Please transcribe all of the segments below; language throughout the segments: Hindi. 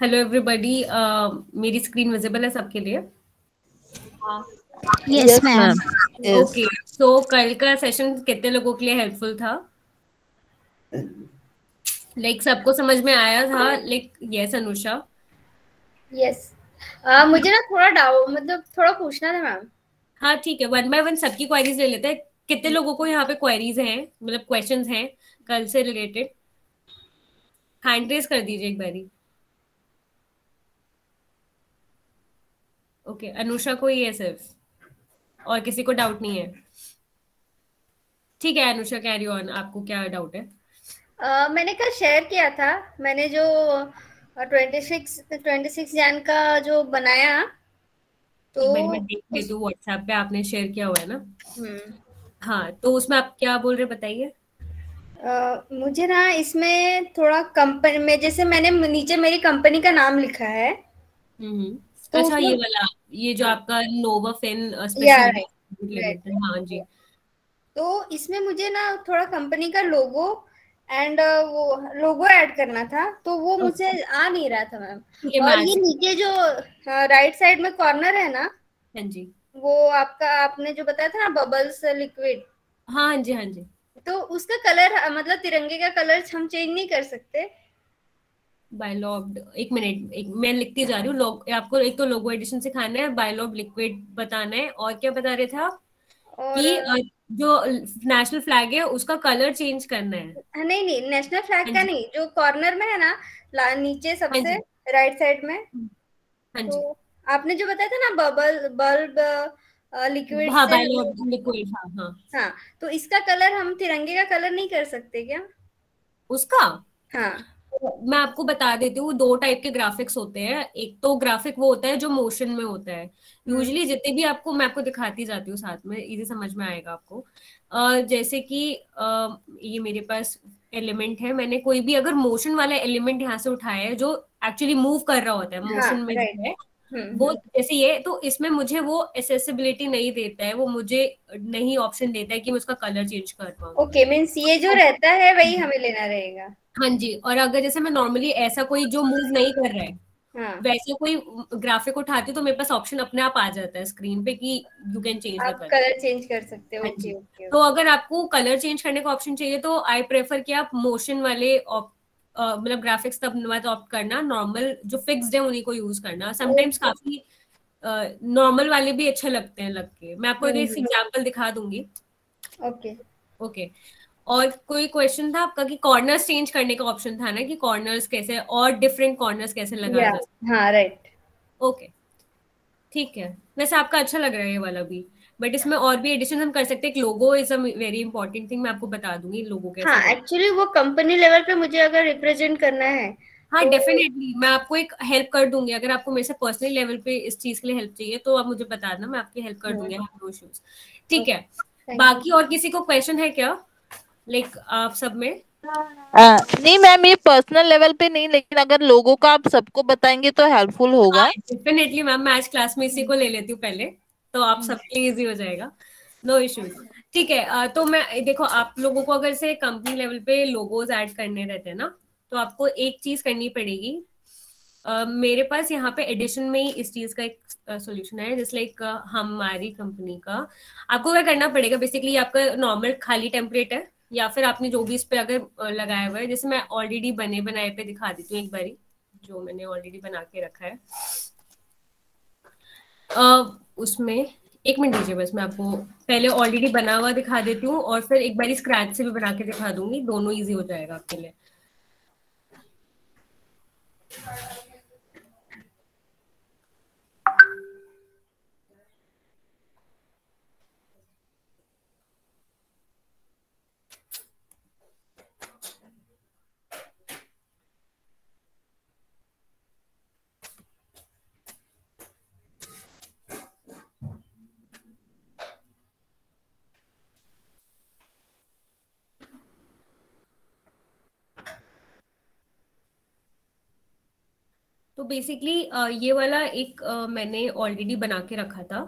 हेलो एवरीबॉडी मेरी स्क्रीन विजिबल है सबके लिए? यस मैम ओके सो कल का सेशन कितने लोगों के लिए हेल्पफुल था? लाइक like, सबको समझ में आया था? लाइक यस अनुषा यस मुझे ना थोड़ा डाउट मतलब थोड़ा पूछना था मैम हाँ ठीक है. वन बाय वन सबकी क्वेरीज ले लेते हैं. कितने लोगों को यहाँ पे क्वेरीज हैं? मतलब क्वेश्चंस हैं कल से रिलेटेड हैंड रेज कर दीजिए एक बारी. ओके okay, अनुषा को ही है सिर्फ़। और किसी को डाउट नहीं है। ठीक है अनुषा कैरी ऑन आपको क्या डाउट है? uh, मैंने कल शेयर किया था। मैंने जो twenty six twenty six Jain का जो बनाया तो मैं देख लेती हूँ व्हाट्सएप पे आपने शेयर किया हुआ है ना? हम्म। हाँ तो उसमें आप क्या बोल रहे बताइए। Uh, मुझे ना इसमें थोड़ा कंपनी में जैसे मैंने नीचे मेरी कंपनी का नाम लिखा है हम्म। तो अच्छा ये वाला। ये जो आपका नोवा फिन हाँ जी। तो इसमें मुझे ना थोड़ा कंपनी का लोगो एंड वो लोगो ऐड करना था तो वो मुझे आ नहीं रहा था मैम और ये नीचे जो राइट साइड में कॉर्नर है ना हाँ जी। वो आपका आपने जो बताया था ना बबल्स लिक्विड हाँ जी हाँ जी। तो उसका कलर मतलब तिरंगे का कलर हम चेंज नहीं कर सकते बायोलॉब एक मिनट एक मैं लिखती जा रही हूँ आपको एक तो लोगो एडिशन सिखाना है बायोलॉब लिक्विड बताना है और क्या बता रहे थे आप? कि जो नेशनल फ्लैग है उसका कलर चेंज करना है। हाँ, नहीं नहीं नेशनल फ्लैग का हाँ नहीं जो कॉर्नर में है ना नीचे हाँ सबसे राइट साइड में हाँ जी। तो आपने जो बताया था ना बबल बल्ब लिक्विड हाँ, लिक्विड हाँ, हाँ. हाँ तो इसका कलर हम तिरंगे का कलर नहीं कर सकते क्या? उसका? हाँ। मैं आपको बता देती हूँ दो टाइप के ग्राफिक्स होते हैं। एक तो ग्राफिक वो होता है जो मोशन में होता है। Usually hmm. जितने भी आपको मैं आपको दिखाती जाती हूँ साथ में इजी समझ में आएगा आपको। uh, जैसे कि uh, ये मेरे पास एलिमेंट है। मैंने कोई भी अगर मोशन वाला एलिमेंट यहाँ से उठाया है जो एक्चुअली मूव कर रहा होता है मोशन हाँ, में है हम्म, वो हम्म। जैसे ये तो इसमें मुझे वो एसेसिबिलिटी नहीं देता है वो मुझे नहीं ऑप्शन देता है कि मैं उसका कलर चेंज कर पाऊँ। ओके मींस ये जो रहता है वही हमें लेना रहेगा। हाँ जी और अगर जैसे मैं नॉर्मली ऐसा कोई जो मूव नहीं कर रहा है हाँ. वैसे कोई ग्राफिक उठाती तो मेरे पास ऑप्शन अपने आप आ जाता है स्क्रीन पे कि you can change colour change कर सकते हो हाँ तो अगर आपको कलर चेंज करने का ऑप्शन चाहिए तो आई प्रेफर कि आप मोशन वाले मतलब ग्राफिक्स तब मत ऑप्ट करना नॉर्मल जो फिक्स्ड है उन्हीं को यूज़ करना। समटाइम्स काफ़ी नॉर्मल वाले भी अच्छे लगते हैं लग के। मैं आपको एक एग्जांपल हम्म। दिखा दूँगी। ओके ओके और कोई क्वेश्चन था आपका कि कॉर्नर्स चेंज करने का ऑप्शन था ना कि कॉर्नर्स कैसे और डिफरेंट कॉर्नर्स कैसे लगा yeah, हाँ? राइट ओके ठीक है. वैसे आपका अच्छा लग रहा है ये वाला भी बट इसमें और भी एडिशन हम कर सकते हैं. Logo is a very important thing मैं आपको बता दूँगी लोगो कैसे हाँ एक्चुअली वो कंपनी लेवल पे मुझे अगर रिप्रेजेंट करना है हाँ डेफिनेटली तो... मैं आपको एक हेल्प कर दूँगी. अगर आपको मेरे से पर्सनल लेवल पे इस चीज़ के लिए हेल्प चाहिए तो आप मुझे बता देना मैं आपकी हेल्प कर दूँगी. ठीक है. बाकी और किसी को क्वेश्चन है क्या? लाइक आप सब में? आ, नहीं मैम ये पर्सनल लेवल पे नहीं लेकिन अगर लोगों का आप सबको बताएँगे तो हेल्पफुल होगा। डेफिनेटली मैम मैं आज क्लास में इसी को ले लेती हूँ पहले तो आप सबके लिए इजी हो जाएगा। नो इश्यूज़ ठीक है तो मैं देखो आप लोगों को अगर से कंपनी लेवल पे लोगोज ऐड करने रहते हैं ना तो आपको एक चीज़ करनी पड़ेगी। uh, मेरे पास यहाँ पे एडिशन में ही इस चीज़ का एक सोल्यूशन uh, है जिस लाइक uh, हमारी कंपनी का। आपको क्या करना पड़ेगा? बेसिकली आपका नॉर्मल खाली टेम्पलेट है या फिर आपने जो भी इस पे अगर लगाया हुआ है, जैसे मैं ऑलरेडी बने बनाए पे दिखा देती हूँ एक बारी, जो मैंने ऑलरेडी बना के रखा है। उसमें, एक मिनट दीजिए बस, मैं आपको पहले ऑलरेडी बना हुआ दिखा देती हूँ और फिर एक बार स्क्रैच से भी बना के दिखा दूँगी, दोनों इजी हो जाएगा आपके लिए। तो बेसिकली ये वाला एक मैंने ऑलरेडी बना के रखा था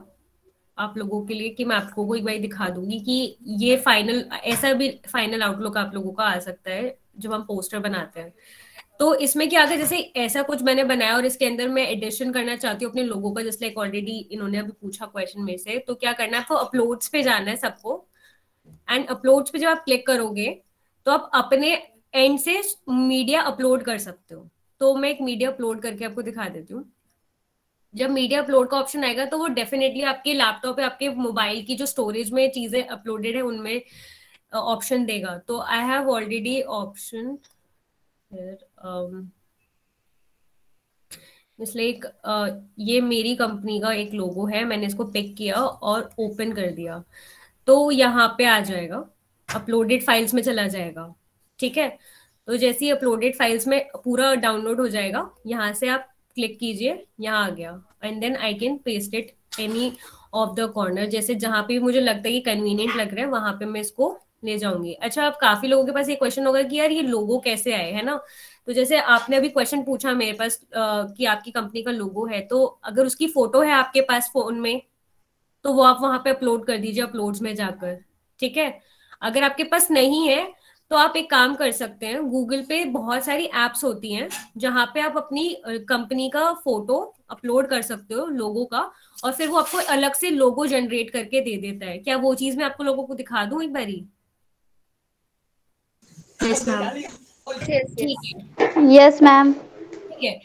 आप लोगों के लिए कि मैं आपको एक बार दिखा दूँगी कि ये फाइनल ऐसा भी फाइनल आउटलुक आप लोगों का आ सकता है जब हम पोस्टर बनाते हैं। तो इसमें क्या अगर जैसे ऐसा कुछ मैंने बनाया और इसके अंदर मैं एडिशन करना चाहती हूँ अपने लोगों का, जैसे लाइक ऑलरेडी इन्होंने अभी पूछा क्वेश्चन में से तो क्या करना है, आपको अपलोड्स पे जाना है सबको। एंड अपलोड्स पे जब आप क्लिक करोगे तो आप अपने एंड से मीडिया अपलोड कर सकते हो। तो मैं एक मीडिया अपलोड करके आपको दिखा देती हूँ। जब मीडिया अपलोड का ऑप्शन आएगा तो वो डेफिनेटली आपके लैपटॉप या आपके मोबाइल की जो स्टोरेज में चीज़ें अपलोडेड है, उनमें ऑप्शन देगा। तो आई हैव ऑलरेडी ऑप्शन एक ये मेरी कंपनी का एक लोगो है, मैंने इसको पिक किया और ओपन कर दिया। तो यहाँ पे आ जाएगा अपलोडेड फाइल्स में चला जाएगा, ठीक है? तो जैसे ही अपलोडेड फाइल्स में पूरा डाउनलोड हो जाएगा यहाँ से आप क्लिक कीजिए यहाँ आ गया। And then I can paste it any of the corner जैसे जहाँ पे मुझे लगता है कि कन्वीनियंट लग रहा है वहाँ पे मैं इसको ले जाऊँगी। अच्छा अब काफ़ी लोगों के पास ये क्वेश्चन होगा कि यार ये लोगो कैसे आए है ना? तो जैसे आपने अभी क्वेश्चन पूछा मेरे पास आ, कि आपकी कंपनी का लोगो है तो अगर उसकी फ़ोटो है आपके पास फ़ोन में तो वो आप वहाँ पे अपलोड कर दीजिए अपलोड्स में जाकर। ठीक है? अगर आपके पास नहीं है तो आप एक काम कर सकते हैं गूगल पे बहुत सारी एप्स होती हैं जहाँ पे आप अपनी कंपनी का फ़ोटो अपलोड कर सकते हो लोगों का और फिर वो आपको अलग से लोगो जनरेट करके दे देता है। क्या वो चीज़ मैं आपको लोगों को दिखा दू एक बारी? ठीक है। यस मैम ठीक है।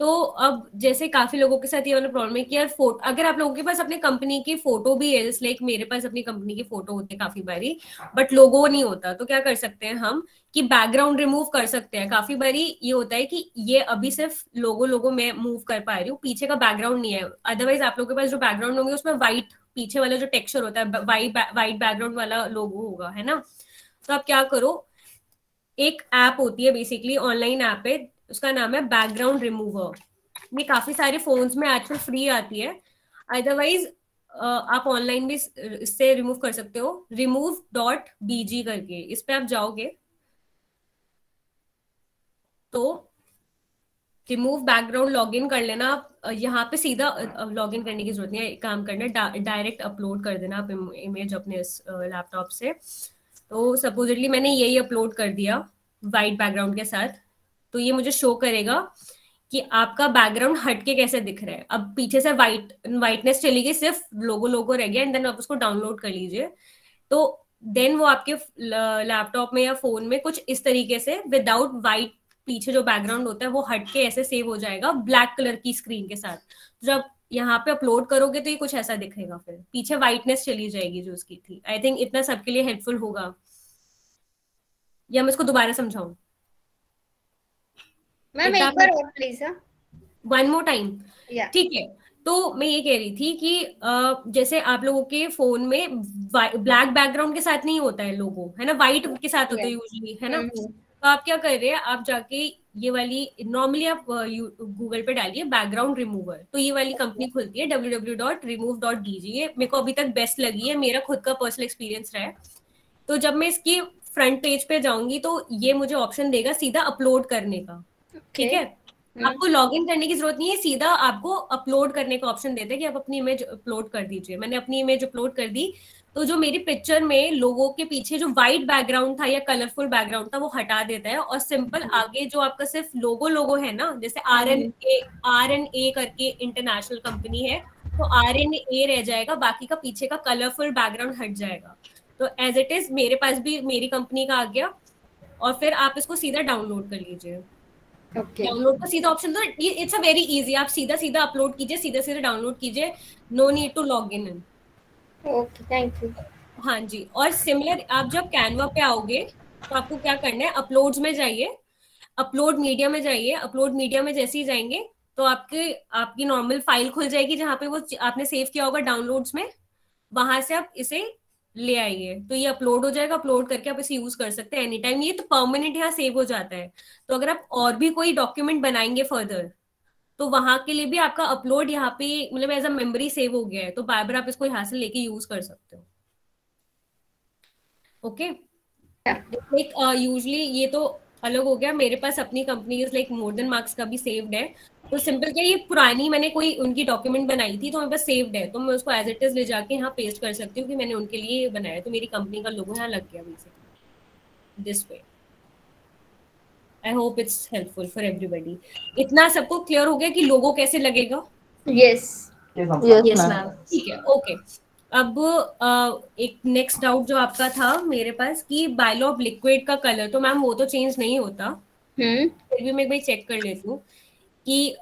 तो अब जैसे काफ़ी लोगों के साथ ये वाला प्रॉब्लम है कि यार फ़ोटो अगर आप लोगों के पास अपने कंपनी की फ़ोटो भी है जैसे लाइक मेरे पास अपनी कंपनी की फ़ोटो होते हैं काफ़ी बारी बट लोगो नहीं होता तो क्या कर सकते हैं हम कि बैकग्राउंड रिमूव कर सकते हैं। काफ़ी बारी ये होता है कि ये अभी सिर्फ़ लोगो लोगो मैं मूव कर पा रही हूँ, पीछे का बैकग्राउंड नहीं है। अदरवाइज़ आप लोगों के पास जो बैकग्राउंड होंगे उसमें व्हाइट पीछे वाला जो टेक्सचर होता है व्हाइट बैकग्राउंड वाला लोगो होगा, है ना? तो आप क्या करो, एक ऐप होती है बेसिकली ऑनलाइन ऐप है उसका नाम है बैकग्राउंड रिमूवर ये काफ़ी सारे फोन्स में आजकल फ्री आती है. अदरवाइज़ आप ऑनलाइन भी इससे रिमूव कर सकते हो. रिमूव डॉट बीजी करके. इस पे आप जाओगे तो रिमूव बैकग्राउंड लॉग इन कर लेना. आप यहाँ पे सीधा लॉग इन करने की ज़रूरत नहीं है. काम करना डायरेक्ट अपलोड कर देना आप इमेज अपने लैपटॉप से. तो सपोजिटली मैंने यही अपलोड कर दिया वाइट बैकग्राउंड के साथ. तो ये मुझे शो करेगा कि आपका बैकग्राउंड हटके कैसे दिख रहा है। अब पीछे से वाइट वाइटनेस चली गई, सिर्फ़ लोगो लोगो रह गया एंड देन आप उसको डाउनलोड कर लीजिए। तो देन वो आपके लैपटॉप में या फ़ोन में कुछ इस तरीके से विदाउट वाइट पीछे जो बैकग्राउंड होता है, वो हटके ऐसे सेव हो जाएगा ब्लैक कलर की स्क्रीन के साथ। तो जब यहाँ पे अपलोड करोगे तो ये कुछ ऐसा दिखेगा फिर। पीछे वाइटनेस चली जाएगी जो उसकी थी। आई थिंक इतना सबके लिए हेल्पफुल होगा। या मैं इसको दोबारा समझाऊं? मैम एक बार और प्लीज़ वन मोर टाइम ठीक है तो मैं ये कह रही थी कि जैसे आप लोगों के फ़ोन में ब्लैक बैकग्राउंड के साथ नहीं होता है लोगो है ना? व्हाइट के साथ होता है यूजली है ना? हम्म। तो आप क्या कर रहे हैं आप जाके ये वाली नॉर्मली आप गूगल पे डालिए बैकग्राउंड रिमूवर तो ये वाली कंपनी खुलती है W W dot remove dot B G ये मेरे को अभी तक बेस्ट लगी है मेरा खुद का पर्सनल एक्सपीरियंस रहा है। तो जब मैं इसकी फ्रंट पेज पे जाऊँगी तो ये मुझे ऑप्शन देगा सीधा अपलोड करने का। ठीक है? हम्म। आपको लॉग इन करने की ज़रूरत नहीं है सीधा आपको अपलोड करने का ऑप्शन देते हैं कि आप अपनी इमेज अपलोड कर दीजिए। मैंने अपनी इमेज अपलोड कर दी तो जो मेरी पिक्चर में लोगों के पीछे जो व्हाइट बैकग्राउंड था या कलरफुल बैकग्राउंड था वो हटा देता है और सिंपल हम्म। आगे जो आपका सिर्फ़ लोगो लोगो है ना जैसे R N A R N A करके इंटरनेशनल कंपनी है तो आर एन ए रह जाएगा बाकी का पीछे का कलरफुल बैकग्राउंड हट जाएगा। तो एज इट इज़ मेरे पास भी मेरी कंपनी का आ गया और फिर आप इसको सीधा डाउनलोड कर लीजिए। डाउनलोड का सीधा ऑप्शन तो इट्स अ वेरी इजी आप सीधा सीधा अपलोड कीजिए सीधा सीधा डाउनलोड कीजिए no need to log in okay thank you हाँ जी और सिमिलर आप जब कैनवा पे आओगे तो आपको क्या करना है अपलोड्स में जाइए अपलोड मीडिया में जाइए अपलोड मीडिया में जैसे ही जाएँगे तो आपके आपकी नॉर्मल फ़ाइल खुल जाएगी जहाँ पे वो आपने सेव किया होगा डाउनलोड्स में वहाँ से आप इसे ले आइए तो ये अपलोड हो जाएगा अपलोड करके आप इसे यूज़ कर सकते हैं एनी टाइम ये तो परमानेंट यहाँ सेव हो जाता है। तो अगर आप और भी कोई डॉक्यूमेंट बनाएँगे फर्दर तो वहाँ के लिए भी आपका अपलोड यहाँ पे मतलब एज अ मेमोरी सेव हो गया है। तो बार बार आप इसको यहाँ से लेके यूज़ कर सकते हो। ओके लाइक यूजली ये तो अलग हो गया। मेरे पास अपनी company like more than marks का भी सेव्ड है। तो सिंपल क्या ये पुरानी मैंने कोई उनकी डॉक्यूमेंट बनाई थी तो मेरे पास सेव्ड है। तो मैं उसको एज इट इज़ ले जाके यहाँ पेस्ट कर सकती हूँ कि मैंने उनके लिए बनाया तो मेरी कंपनी का लोगो यहाँ लग गया basically this way I hope it's helpful for everybody इतना सबको क्लियर हो गया कि लोगो कैसे लगेगा? यस यस मैम ठीक है ओके अब एक नेक्स्ट डाउट जो आपका था मेरे पास कि ऑफ़ लिक्विड का कलर तो मैम वो तो चेंज नहीं होता। हम्म। फिर भी मैं एक बार चेक कर लेती हूँ कि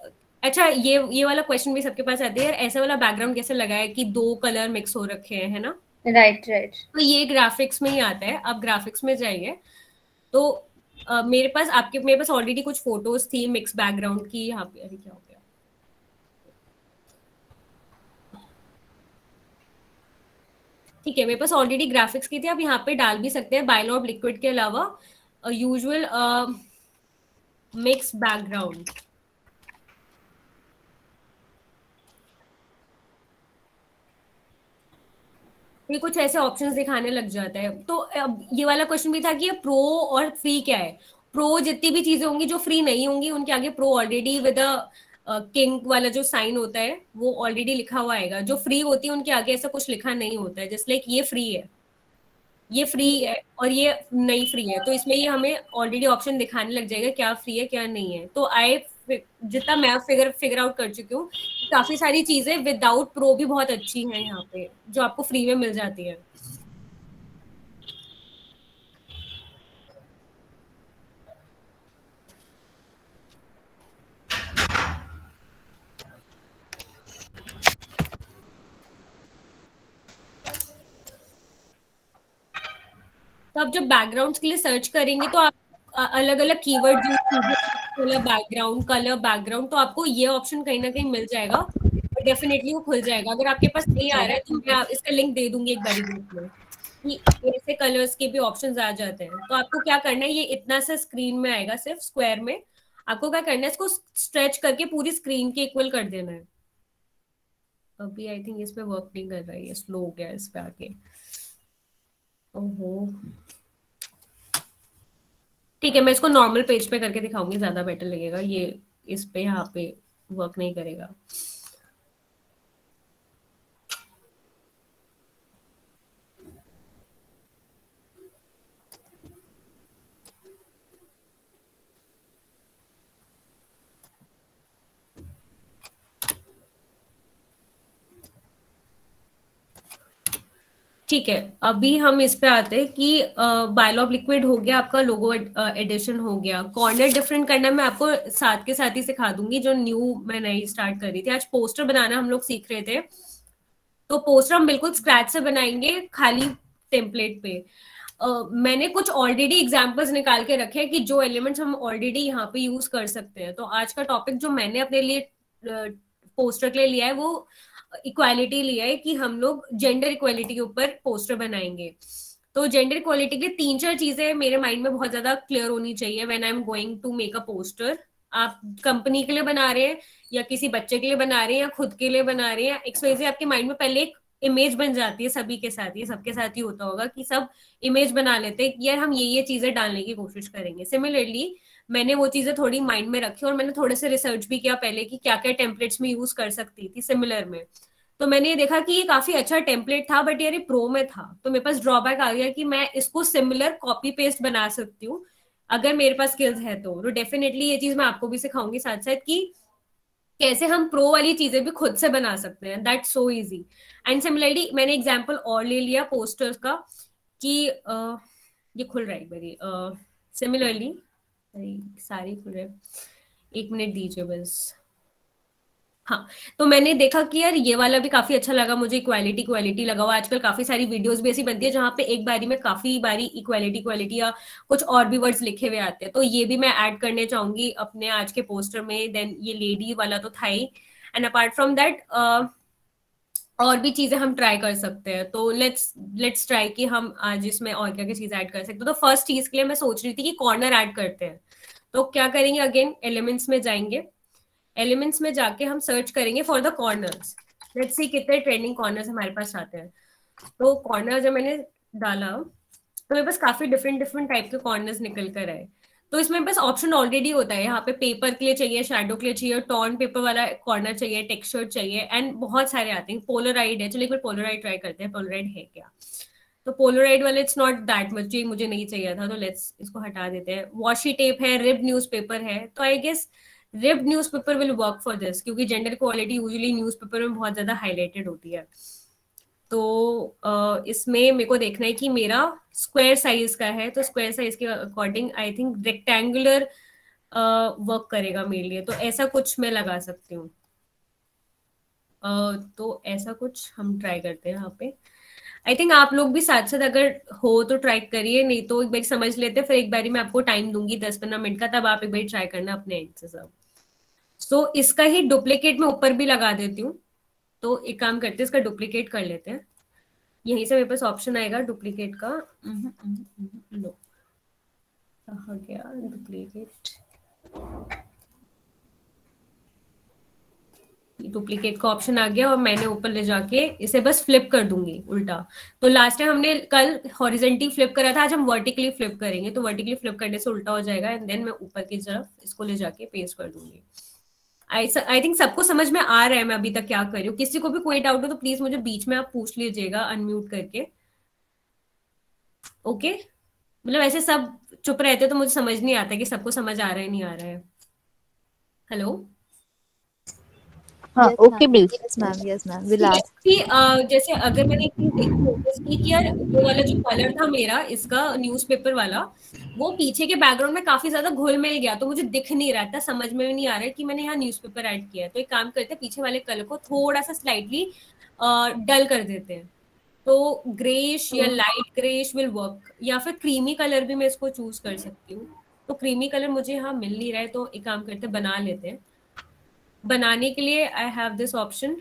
अच्छा ये ये वाला क्वेश्चन भी सबके पास आते हैं ऐसा वाला बैकग्राउंड कैसे लगाया कि दो कलर मिक्स हो रखे हैं है ना? राइट राइट तो ये ग्राफिक्स में ही आता है आप ग्राफिक्स में जाइए। तो uh, मेरे पास आपके मेरे पास ऑलरेडी कुछ फ़ोटोज़ थी मिक्स बैकग्राउंड की यहाँ पे अरे क्या हो गया ठीक है, मेरे पास ऑलरेडी ग्राफिक्स की थी, आप यहाँ पे डाल भी सकते हैं ऑफ़ लिक्विड के अलावा यूजुअल मिक्स बैकग्राउंड ये कुछ ऐसे ऑप्शंस दिखाने लग जाता है। तो अब ये वाला क्वेश्चन भी था कि ये प्रो और फ्री क्या है? प्रो जितनी भी चीज़ें होंगी, जो फ्री नहीं होंगी, उनके आगे प्रो ऑलरेडी विद किंग वाला जो साइन होता है, वो ऑलरेडी लिखा हुआ आएगा। जो फ्री होती है, उनके आगे ऐसा कुछ लिखा नहीं होता है। जस्ट लाइक ये फ्री है। ये फ्री है और ये नहीं फ्री है। तो इसमें ये हमें ऑलरेडी ऑप्शन दिखाने लग जाएगा क्या फ्री है, क्या नहीं है। तो आई जितना मैं फिगर फिगर आउट कर चुकी हूँ, काफ़ी सारी चीज़ें विदाउट प्रो भी बहुत अच्छी हैं यहाँ पे, जो आपको फ्री में मिल जाती है। तो आप जब बैकग्राउंड के लिए सर्च करेंगे तो आप अलग अलग कीवर्ड कीजिए बैकग्राउंड कलर बैकग्राउंड तो आपको ये ऑप्शन कहीं ना कहीं मिल जाएगा डेफिनेटली वो खुल जाएगा। अगर आपके पास नहीं आ रहा है तो मैं इसका लिंक दे दूँगी एक बारी ग्रुप में ऐसे कलर्स के भी ऑप्शन आ जाते हैं। तो आपको क्या करना है, ये इतना सा स्क्रीन में आएगा सिर्फ़ स्क्वायर में। आपको क्या करना है, इसको स्ट्रेच करके पूरी स्क्रीन के इक्वल कर देना है। अभी आई थिंक इस पे वर्क नहीं कर रहा है ये स्लो हो गया इस पे आके। ओहो। ठीक है, मैं इसको नॉर्मल पेज पे करके दिखाऊँगी, ज़्यादा बेटर लगेगा। ये, इस पे, यहाँ पे वर्क नहीं करेगा। ठीक है अभी हम इस पे आते हैं कि बायल ऑफ़ लिक्विड हो गया आपका लोगो एडिशन हो गया। कॉर्नर डिफरेंट करना मैं आपको साथ के साथ ही सिखा दूँगी जो न्यू मैं नई स्टार्ट कर रही थी। आज पोस्टर बनाना हम लोग सीख रहे थे। तो पोस्टर हम बिल्कुल स्क्रैच से बनाएँगे खाली टेम्पलेट पे। Uh, मैंने कुछ ऑलरेडी एग्जाम्पल्स निकाल के रखे हैं कि जो एलिमेंट्स हम ऑलरेडी यहाँ पे यूज़ कर सकते हैं। तो आज का टॉपिक जो मैंने अपने लिए पोस्टर के लिए लिया है वो इक्वालिटी लिया है कि हम लोग जेंडर इक्वालिटी के ऊपर पोस्टर बनाएँगे। तो जेंडर इक्वालिटी के लिए तीन चार चीज़ें मेरे माइंड में बहुत ज़्यादा क्लियर होनी चाहिए when I am going to make a poster आप कंपनी के लिए बना रहे हैं या किसी बच्चे के लिए बना रहे हैं या खुद के लिए बना रहे हैं एक्सवाइज आपके माइंड में पहले एक इमेज बन जाती है सभी के साथ। ये सबके साथ ही होता होगा कि सब इमेज बना लेते हैं यार हम ये ये चीज़ें डालने की कोशिश करेंगे। सिमिलरली मैंने वो चीज़ें थोड़ी माइंड में रखी और मैंने थोड़े से रिसर्च भी किया पहले कि क्या क्या टेम्पलेट्स में यूज़ कर सकती थी सिमिलर में। तो मैंने ये देखा कि ये काफ़ी अच्छा टेम्पलेट था बट ये प्रो में था। तो मेरे पास ड्रॉबैक आ गया कि मैं इसको सिमिलर कॉपी पेस्ट बना सकती हूँ अगर मेरे पास स्किल्स है तो। तो डेफिनेटली ये चीज़ मैं आपको भी सिखाऊँगी साथ साथ कि कैसे हम प्रो वाली चीज़ें भी खुद से बना सकते हैं। That so easy and similarly मैंने एग्ज़ाम्पल और ले लिया पोस्टर्स का कि uh, ये खुल रहा है सिमिलरली सारी खुल रहे एक मिनट दीजिए बस। हाँ तो मैंने देखा कि यार ये वाला भी काफ़ी अच्छा लगा मुझे इक्वालिटी इक्वालिटी लगा हुआ आजकल काफ़ी सारी वीडियोस भी ऐसी बनती है जहाँ पे एक बारी में काफ़ी बारी इक्वालिटी इक्वालिटी या कुछ और भी वर्ड्स लिखे हुए आते हैं। तो ये भी मैं ऐड करने चाहूँगी अपने आज के पोस्टर में। देन ये लेडी वाला तो था ही। एंड अपार्ट फ्रॉम दैट और भी चीज़ें हम ट्राई कर सकते हैं। तो लेट्स लेट्स ट्राई कि हम आज इसमें और क्या क्या चीज़ ऐड कर सकते हैं। तो फ़र्स्ट चीज़ के लिए मैं सोच रही थी कि कॉर्नर ऐड करते हैं। तो क्या करेंगे अगेन एलिमेंट्स में जाएँगे। एलिमेंट्स में जाके हम सर्च करेंगे for the corners let's see कितने ट्रेंडिंग कॉर्नर्स हमारे पास आते हैं। तो कॉर्नर जब मैंने डाला तो मेरे पास काफ़ी डिफरेंट डिफरेंट टाइप के कॉर्नर्स निकल कर आए। तो इसमें बस ऑप्शन ऑलरेडी होता है। यहाँ पे पेपर के लिए चाहिए शेडो के लिए चाहिए टॉन पेपर वाला कॉर्नर चाहिए टेक्सचर चाहिए एंड बहुत सारे आते हैं। पोलराइड है। चलिए एक बार पोलराइड ट्राई करते हैं। पोलराइड है क्या? तो पोलोराइड वाले इट्स नॉट दैट मच ये मुझे नहीं चाहिए था तो लेट्स इसको हटा देते हैं। वॉशी टेप है रिब न्यूज़पेपर है। तो I guess rip newspaper will work for this क्योंकि जेंडर क्वालिटी यूजुअली न्यूज़पेपर में बहुत ज़्यादा हाईलाइटेड होती है। तो इसमें मेरे को देखना है कि मेरा स्क्वायर साइज़ का है तो स्क्वायर साइज़ के according I think rectangular work करेगा मेरे लिए। तो ऐसा कुछ मैं लगा सकती हूँ। तो ऐसा कुछ हम ट्राई करते हैं यहाँ पे। आई थिंक आप लोग भी साथ साथ अगर हो तो ट्राई करिए नहीं तो एक बार समझ लेते फिर एक बार मैं आपको टाइम दूँगी दस पंद्रह मिनट का तब आप एक बार ट्राई करना अपने एंड से सब। सो so, इसका ही डुप्लीकेट मैं ऊपर भी लगा देती हूँ। तो एक काम करते हैं, इसका डुप्लीकेट कर लेते हैं। यहीं से मेरे पास ऑप्शन आएगा डुप्लीकेट का। लो। कहा गया? डुप्लीकेट डुप्लीकेट का ऑप्शन आ गया और मैंने ऊपर ले जाके इसे बस फ्लिप कर दूँगी, उल्टा। तो लास्ट टाइम हमने कल हॉरिजेंटली फ्लिप करा था, आज हम वर्टिकली फ्लिप करेंगे। तो वर्टिकली फ्लिप करने से उल्टा हो जाएगा एंड देन मैं ऊपर की तरफ़ इसको ले जाके पेस्ट कर दूँगी। आई थिंक सबको समझ में आ रहा है मैं अभी तक क्या कर रही हूँ। किसी को भी कोई डाउट हो तो प्लीज़ मुझे बीच में आप पूछ लीजिएगा अनम्यूट करके। Okay okay? मतलब ऐसे सब चुप रहते तो मुझे समझ नहीं आता कि सबको समझ आ रहा है, नहीं आ रहा है। Hello okay mill yes ma'am yes ma'am will ask जैसे अगर मैंने एक चीज़ की कि यार वो वाला जो कलर था मेरा इसका न्यूज़पेपर वाला वो पीछे के बैकग्राउंड में काफ़ी ज़्यादा घुल मिल गया तो मुझे दिख नहीं रहा था समझ में भी नहीं आ रहा है कि मैंने यहाँ न्यूज़पेपर ऐड किया है। तो एक काम करते हैं पीछे वाले कलर को थोड़ा सा स्लाइटली डल कर देते हैं। तो ग्रेश या लाइट ग्रेश विल वर्क या फिर क्रीमी कलर भी मैं इसको चूज़ कर सकती हूँ। तो क्रीमी कलर मुझे यहाँ मिल नहीं रहा है तो एक काम करते बना लेते हैं। बनाने के लिए आई हैव दिस ऑप्शन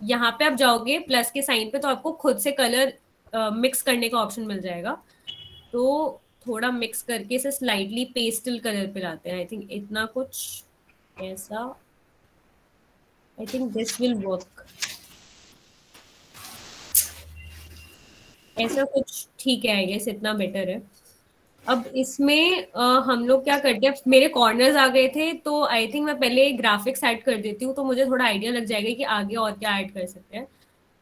यहाँ पे आप जाओगे प्लस के साइन पे तो आपको खुद से कलर मिक्स uh, करने का ऑप्शन मिल जाएगा। तो थोड़ा मिक्स करके इसे स्लाइटली पेस्टल कलर पे लाते हैं। आई थिंक इतना कुछ ऐसा। I think this will work ऐसा कुछ ठीक है आई गेस इतना बेटर है। अब इसमें आ, हम लोग क्या करते हैं मेरे कॉर्नर्स आ गए थे तो आई थिंक मैं पहले ग्राफिक्स ऐड कर देती हूँ तो मुझे थोड़ा आइडिया लग जाएगा कि आगे और क्या ऐड कर सकते हैं।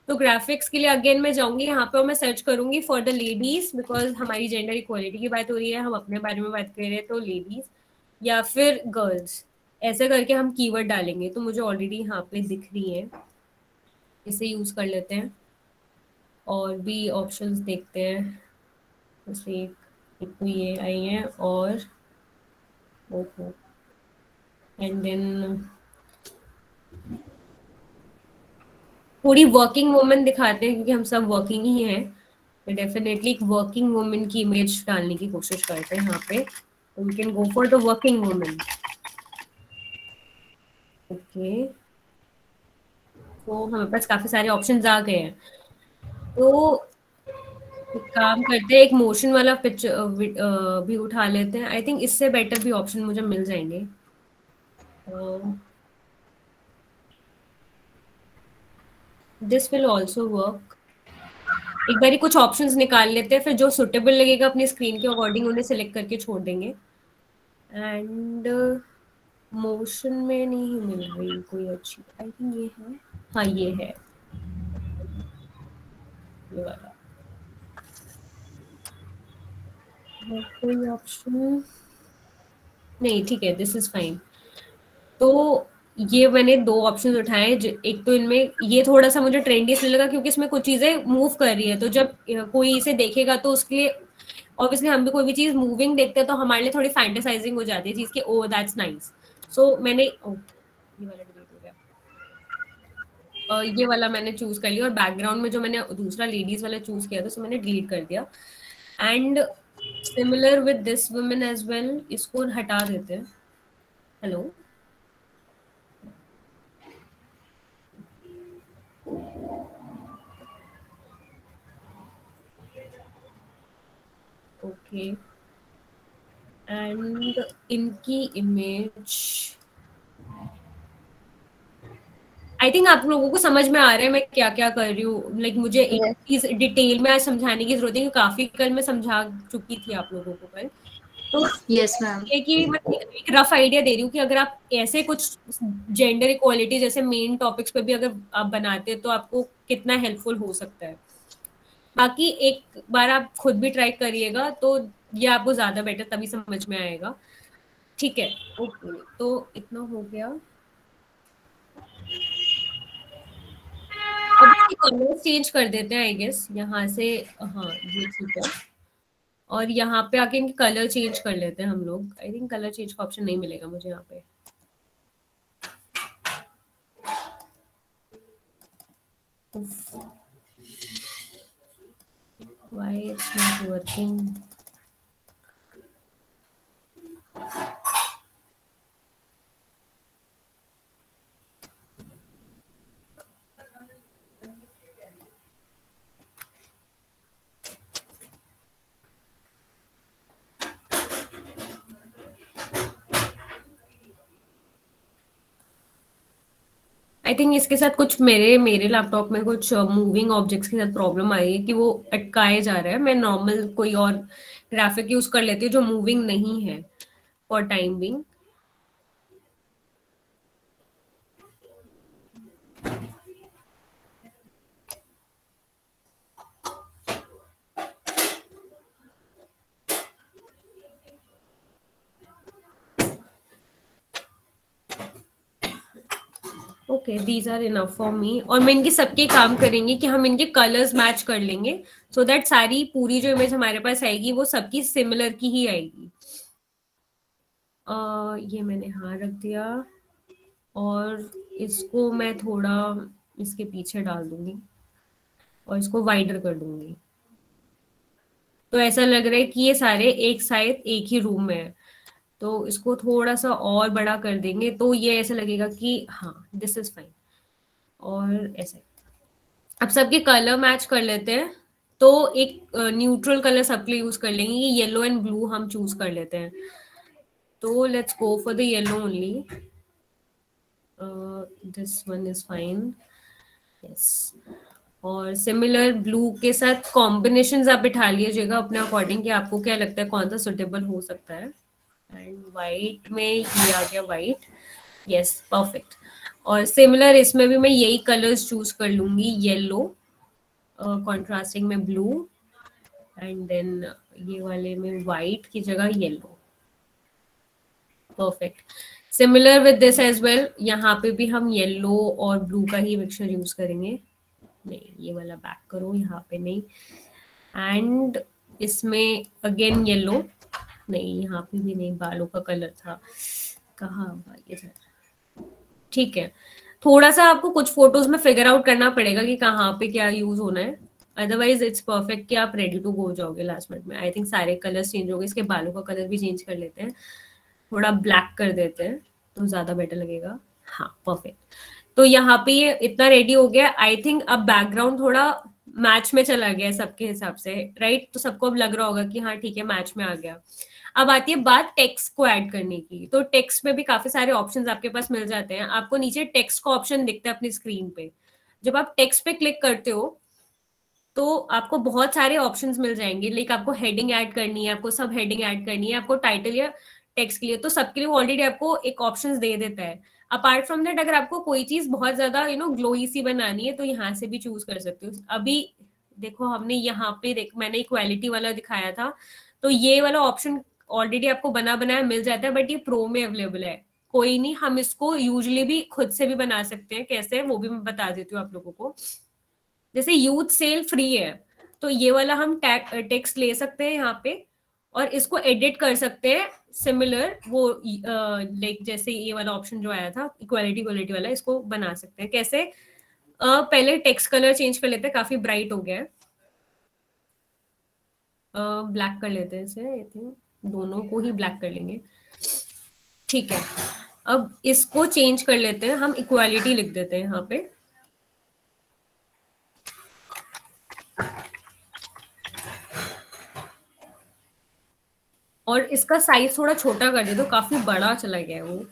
तो ग्राफिक्स के लिए अगेन मैं जाऊँगी यहाँ पे और मैं सर्च करूँगी फॉर द लेडीज़ बिकॉज़ हमारी जेंडर इक्वालिटी की बात हो रही है हम अपने बारे में बात कर रहे हैं तो लेडीज़ या फिर गर्ल्स ऐसे करके हम कीवर्ड डालेंगे तो मुझे ऑलरेडी यहाँ पे दिख रही है। इसे यूज़ कर लेते हैं और भी ऑप्शंस देखते हैं एक तो ये आई है और एंड देन थोड़ी वर्किंग वुमेन दिखाते हैं क्योंकि हम सब वर्किंग ही हैं। तो डेफिनेटली एक वर्किंग वुमेन की इमेज डालने की कोशिश करते हैं यहाँ पे। We can go for the working women okay तो हमारे पास काफ़ी सारे ऑप्शंस आ गए हैं। तो काम करते हैं एक मोशन वाला पिक्चर भी उठा लेते हैं। आई थिंक इससे बेटर भी ऑप्शन मुझे मिल जाएँगे। दिस विल ऑल्सो वर्क एक बार कुछ ऑप्शंस निकाल लेते हैं फिर जो सुटेबल लगेगा अपनी स्क्रीन के अकॉर्डिंग उन्हें सिलेक्ट करके छोड़ देंगे। एंड मोशन uh, में नहीं मिल रही कोई अच्छी। आई थिंक ये है। हाँ ये है। ये वाला। कोई ऑप्शन नहीं ठीक है दिस इज़ फाइन तो ये मैंने दो ऑप्शन उठाए एक तो इनमें ये थोड़ा सा मुझे ट्रेंडी इसलिए लगा क्योंकि इसमें कुछ चीज़ें मूव कर रही है तो जब कोई इसे देखेगा तो उसके लिए ऑब्वियसली हम भी कोई भी चीज़ मूविंग देखते हैं तो हमारे लिए थोड़ी फैंटेसाइजिंग हो जाती है चीज़ की ओ दैट्स नाइस सो मैंने oh, ये वाला मैंने चूज़ कर लिया और बैकग्राउंड में जो मैंने दूसरा लेडीज़ वाला चूज़ किया था सो मैंने डिलीट कर दिया। And similar with this women as well इसको हटा देते हैं। हेलो ओके एंड इनकी इमेज आई थिंक आप लोगों को समझ में आ रहा है मैं क्या क्या कर रही हूँ। लाइक like, मुझे एक चीज़ डिटेल में आज समझाने की ज़रूरत है काफ़ी कल मैं समझा चुकी थी आप लोगों को कल। तो यस मैम कि मैं एक रफ आइडिया दे रही हूँ कि अगर आप ऐसे कुछ जेंडर इक्वालिटी जैसे मेन टॉपिक्स पे भी अगर आप बनाते हैं तो आपको कितना हेल्पफुल हो सकता है। बाकी एक बार आप खुद भी ट्राई करिएगा तो ये आपको ज़्यादा बेटर तभी समझ में आएगा। ठीक है ओके तो इतना हो गया। अभी कलर चेंज कर देते हैं आई गेस यहाँ से हाँ ये ठीक है. और यहाँ पे आके इनके कलर चेंज कर लेते हैं हम लोग. आई थिंक कलर चेंज का ऑप्शन नहीं मिलेगा मुझे यहाँ पे. Why it's not working? I think इसके साथ कुछ मेरे मेरे लैपटॉप में कुछ मूविंग uh, ऑब्जेक्ट्स के साथ प्रॉब्लम आई है कि वो अटकाए जा रहा है। मैं नॉर्मल कोई और ग्राफिक यूज़ कर लेती हूँ जो मूविंग नहीं है for time being okay these are enough for me और मैं इनके सबके काम करेंगे कि हम इनके कलर्स मैच कर लेंगे सो so दैट सारी पूरी जो इमेज हमारे पास आएगी वो सबकी सिमिलर की ही आएगी। uh, ये मैंने हाँ रख दिया। और इसको मैं थोड़ा इसके पीछे डाल दूँगी और इसको वाइडर कर दूँगी। तो ऐसा लग रहा है कि ये सारे एक साइड एक ही रूम में है। तो इसको थोड़ा सा और बड़ा कर देंगे तो ये ऐसा लगेगा कि हाँ दिस इज़ फाइन और ऐसे। अब सबके कलर मैच कर लेते हैं तो एक न्यूट्रल कलर सबके यूज़ कर लेंगे, ये येलो एंड ब्लू हम चूज़ कर लेते हैं। तो let's go for the yellow only this one is fine yes और सिमिलर ब्लू के साथ कॉम्बिनेशन आप बिठा लीजिएगा अपने अकॉर्डिंग कि आपको क्या लगता है, कौन सा सुटेबल हो सकता है। एंड वाइट में ये आ गया वाइट यस परफेक्ट और सिमिलर इसमें भी मैं यही कलर्स चूज़ कर लूँगी येलो कॉन्ट्रास्टिंग में ब्लू एंड देन ये वाले में वाइट की जगह yellow perfect similar with this as well यहाँ पे भी हम येलो और ब्लू का ही मिक्सचर यूज़ करेंगे. नहीं, ये वाला बैक करो, यहाँ पे नहीं. एंड इसमें अगेन येलो नहीं, यहाँ पे भी नहीं, बालों का कलर था। कहा ठीक है। थोड़ा सा आपको कुछ फ़ोटोज़ में फिगर आउट करना पड़ेगा कि कहाँ पे क्या यूज़ होना है। अदरवाइज़ इट्स परफेक्ट कि आप रेडी टू गो जाओगे लास्ट मिनट में। आई थिंक सारे कलर चेंज हो गए इसके बालों का कलर भी चेंज कर लेते हैं। थोड़ा ब्लैक कर देते हैं तो ज़्यादा बेटर लगेगा। हाँ परफेक्ट तो यहाँ पे ये इतना रेडी हो गया। आई थिंक अब बैकग्राउंड थोड़ा मैच में चला गया सबके हिसाब से राइट तो सबको अब लग रहा होगा कि हाँ ठीक है मैच में आ गया। अब आती है बात टेक्स्ट को ऐड करने की। तो टेक्स्ट में भी काफ़ी सारे ऑप्शन आपके पास मिल जाते हैं। आपको नीचे टेक्स्ट का ऑप्शन दिखता है अपनी स्क्रीन पे। जब आप टेक्स्ट पे क्लिक करते हो तो आपको बहुत सारे ऑप्शंस मिल जाएँगे। लाइक आपको हेडिंग ऐड करनी है, आपको सब हेडिंग ऐड करनी है, आपको टाइटल या टेक्स्ट के लिए। तो सबके लिए ऑलरेडी आपको एक ऑप्शन दे देता है। अपार्ट फ्रॉम दैट अगर आपको कोई चीज़ बहुत ज़्यादा यू नो ग्लोई सी बनानी है तो यहाँ से भी चूज़ कर सकते हो। अभी देखो, हमने यहाँ पे देख, मैंने इक्वालिटी वाला दिखाया था। तो ये वाला ऑप्शन ऑलरेडी आपको बना बनाया मिल जाता है बट ये प्रो में अवेलेबल है। कोई नहीं हम इसको यूजली भी खुद से भी बना सकते हैं। कैसे वो भी मैं बता देती हूँ आप लोगों को। जैसे यूथ सेल फ्री है तो ये वाला हम टेक्स्ट ले सकते हैं यहाँ पे और इसको एडिट कर सकते हैं। सिमिलर वो लाइक जैसे ये वाला ऑप्शन जो आया था इक्वालिटी क्वालिटी वाला इसको बना सकते हैं। कैसे? uh, पहले टेक्स्ट कलर चेंज कर लेते हैं काफ़ी ब्राइट हो गया है। ब्लैक uh, कर लेते हैं इसे आई थिंक दोनों को ही ब्लैक कर लेंगे। ठीक है। अब इसको चेंज कर लेते हैं। हम इक्वालिटी लिख देते हैं यहाँ पे। और इसका साइज़ थोड़ा छोटा कर दे तो काफ़ी बड़ा चला गया है वो।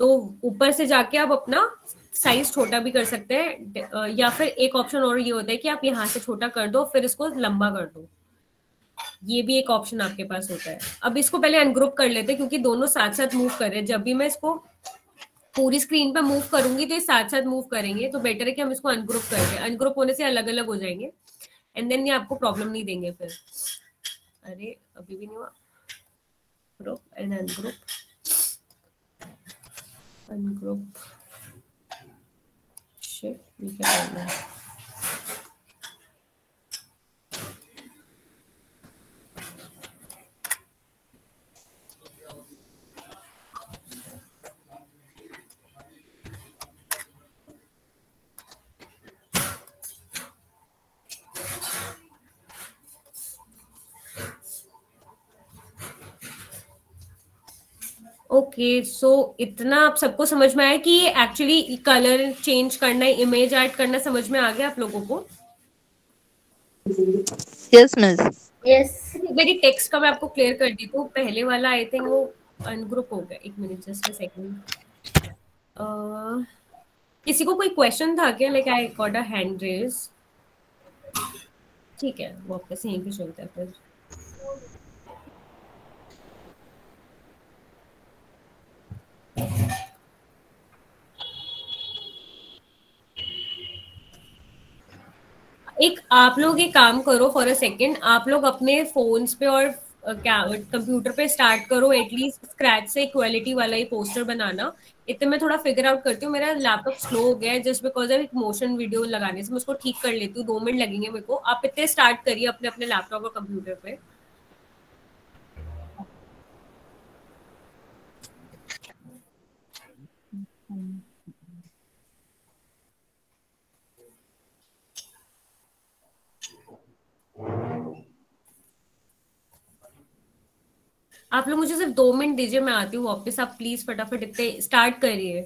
तो ऊपर से जाके आप अपना साइज़ छोटा भी कर सकते हैं। या फिर एक ऑप्शन और ये होता है कि आप यहाँ से छोटा कर दो फिर इसको लंबा कर दो। ये भी एक ऑप्शन आपके पास होता है। अब इसको पहले अनग्रुप कर लेते हैं, क्योंकि दोनों साथ साथ मूव कर रहे हैं। जब भी मैं इसको पूरी स्क्रीन पर मूव करूँगी तो ये साथ साथ मूव करेंगे तो बेटर है कि हम इसको अनग्रुप कर दें। अनग्रुप होने से अलग अलग हो जाएँगे एंड देन ये आपको प्रॉब्लम नहीं देंगे फिर। अरे, अभी भी नहीं हुआ। Group and ungroup ungroup shit ये क्या करना है? ओके सो इतना आप सबको समझ में आया कि ये एक्चुअली कलर चेंज करना इमेज ऐड करना समझ में आ गया आप लोगों को? यस मिस यस मेरी टेक्स्ट का मैं आपको क्लियर कर दी तो पहले वाला आई थिंक वो अनग्रुप हो गया। एक मिनट जस्ट अ सेकंड किसी को कोई क्वेश्चन था क्या? Like I got a hand raise ठीक है वापस यहीं पे चलते हैं फिर। एक आप लोग एक काम करो फॉर अ सेकेंड आप लोग अपने फोन्स पे और क्या कंप्यूटर पे स्टार्ट करो एटलीस्ट स्क्रैच से क्वालिटी वाला ही पोस्टर बनाना। इतने मैं थोड़ा फिगर आउट करती हूँ, मेरा लैपटॉप स्लो हो गया है जस्ट बिकॉज़ ऑफ़ एक मोशन वीडियो लगाने से मैं उसको ठीक कर लेती हूँ, दो मिनट लगेंगे मेरे को। आप इतने स्टार्ट करिए अपने अपने लैपटॉप और कंप्यूटर पे। आप लोग मुझे सिर्फ़ दो मिनट दीजिए, मैं आती हूँ वापस। आप प्लीज़ फटाफट इतने स्टार्ट करिए।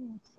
Let's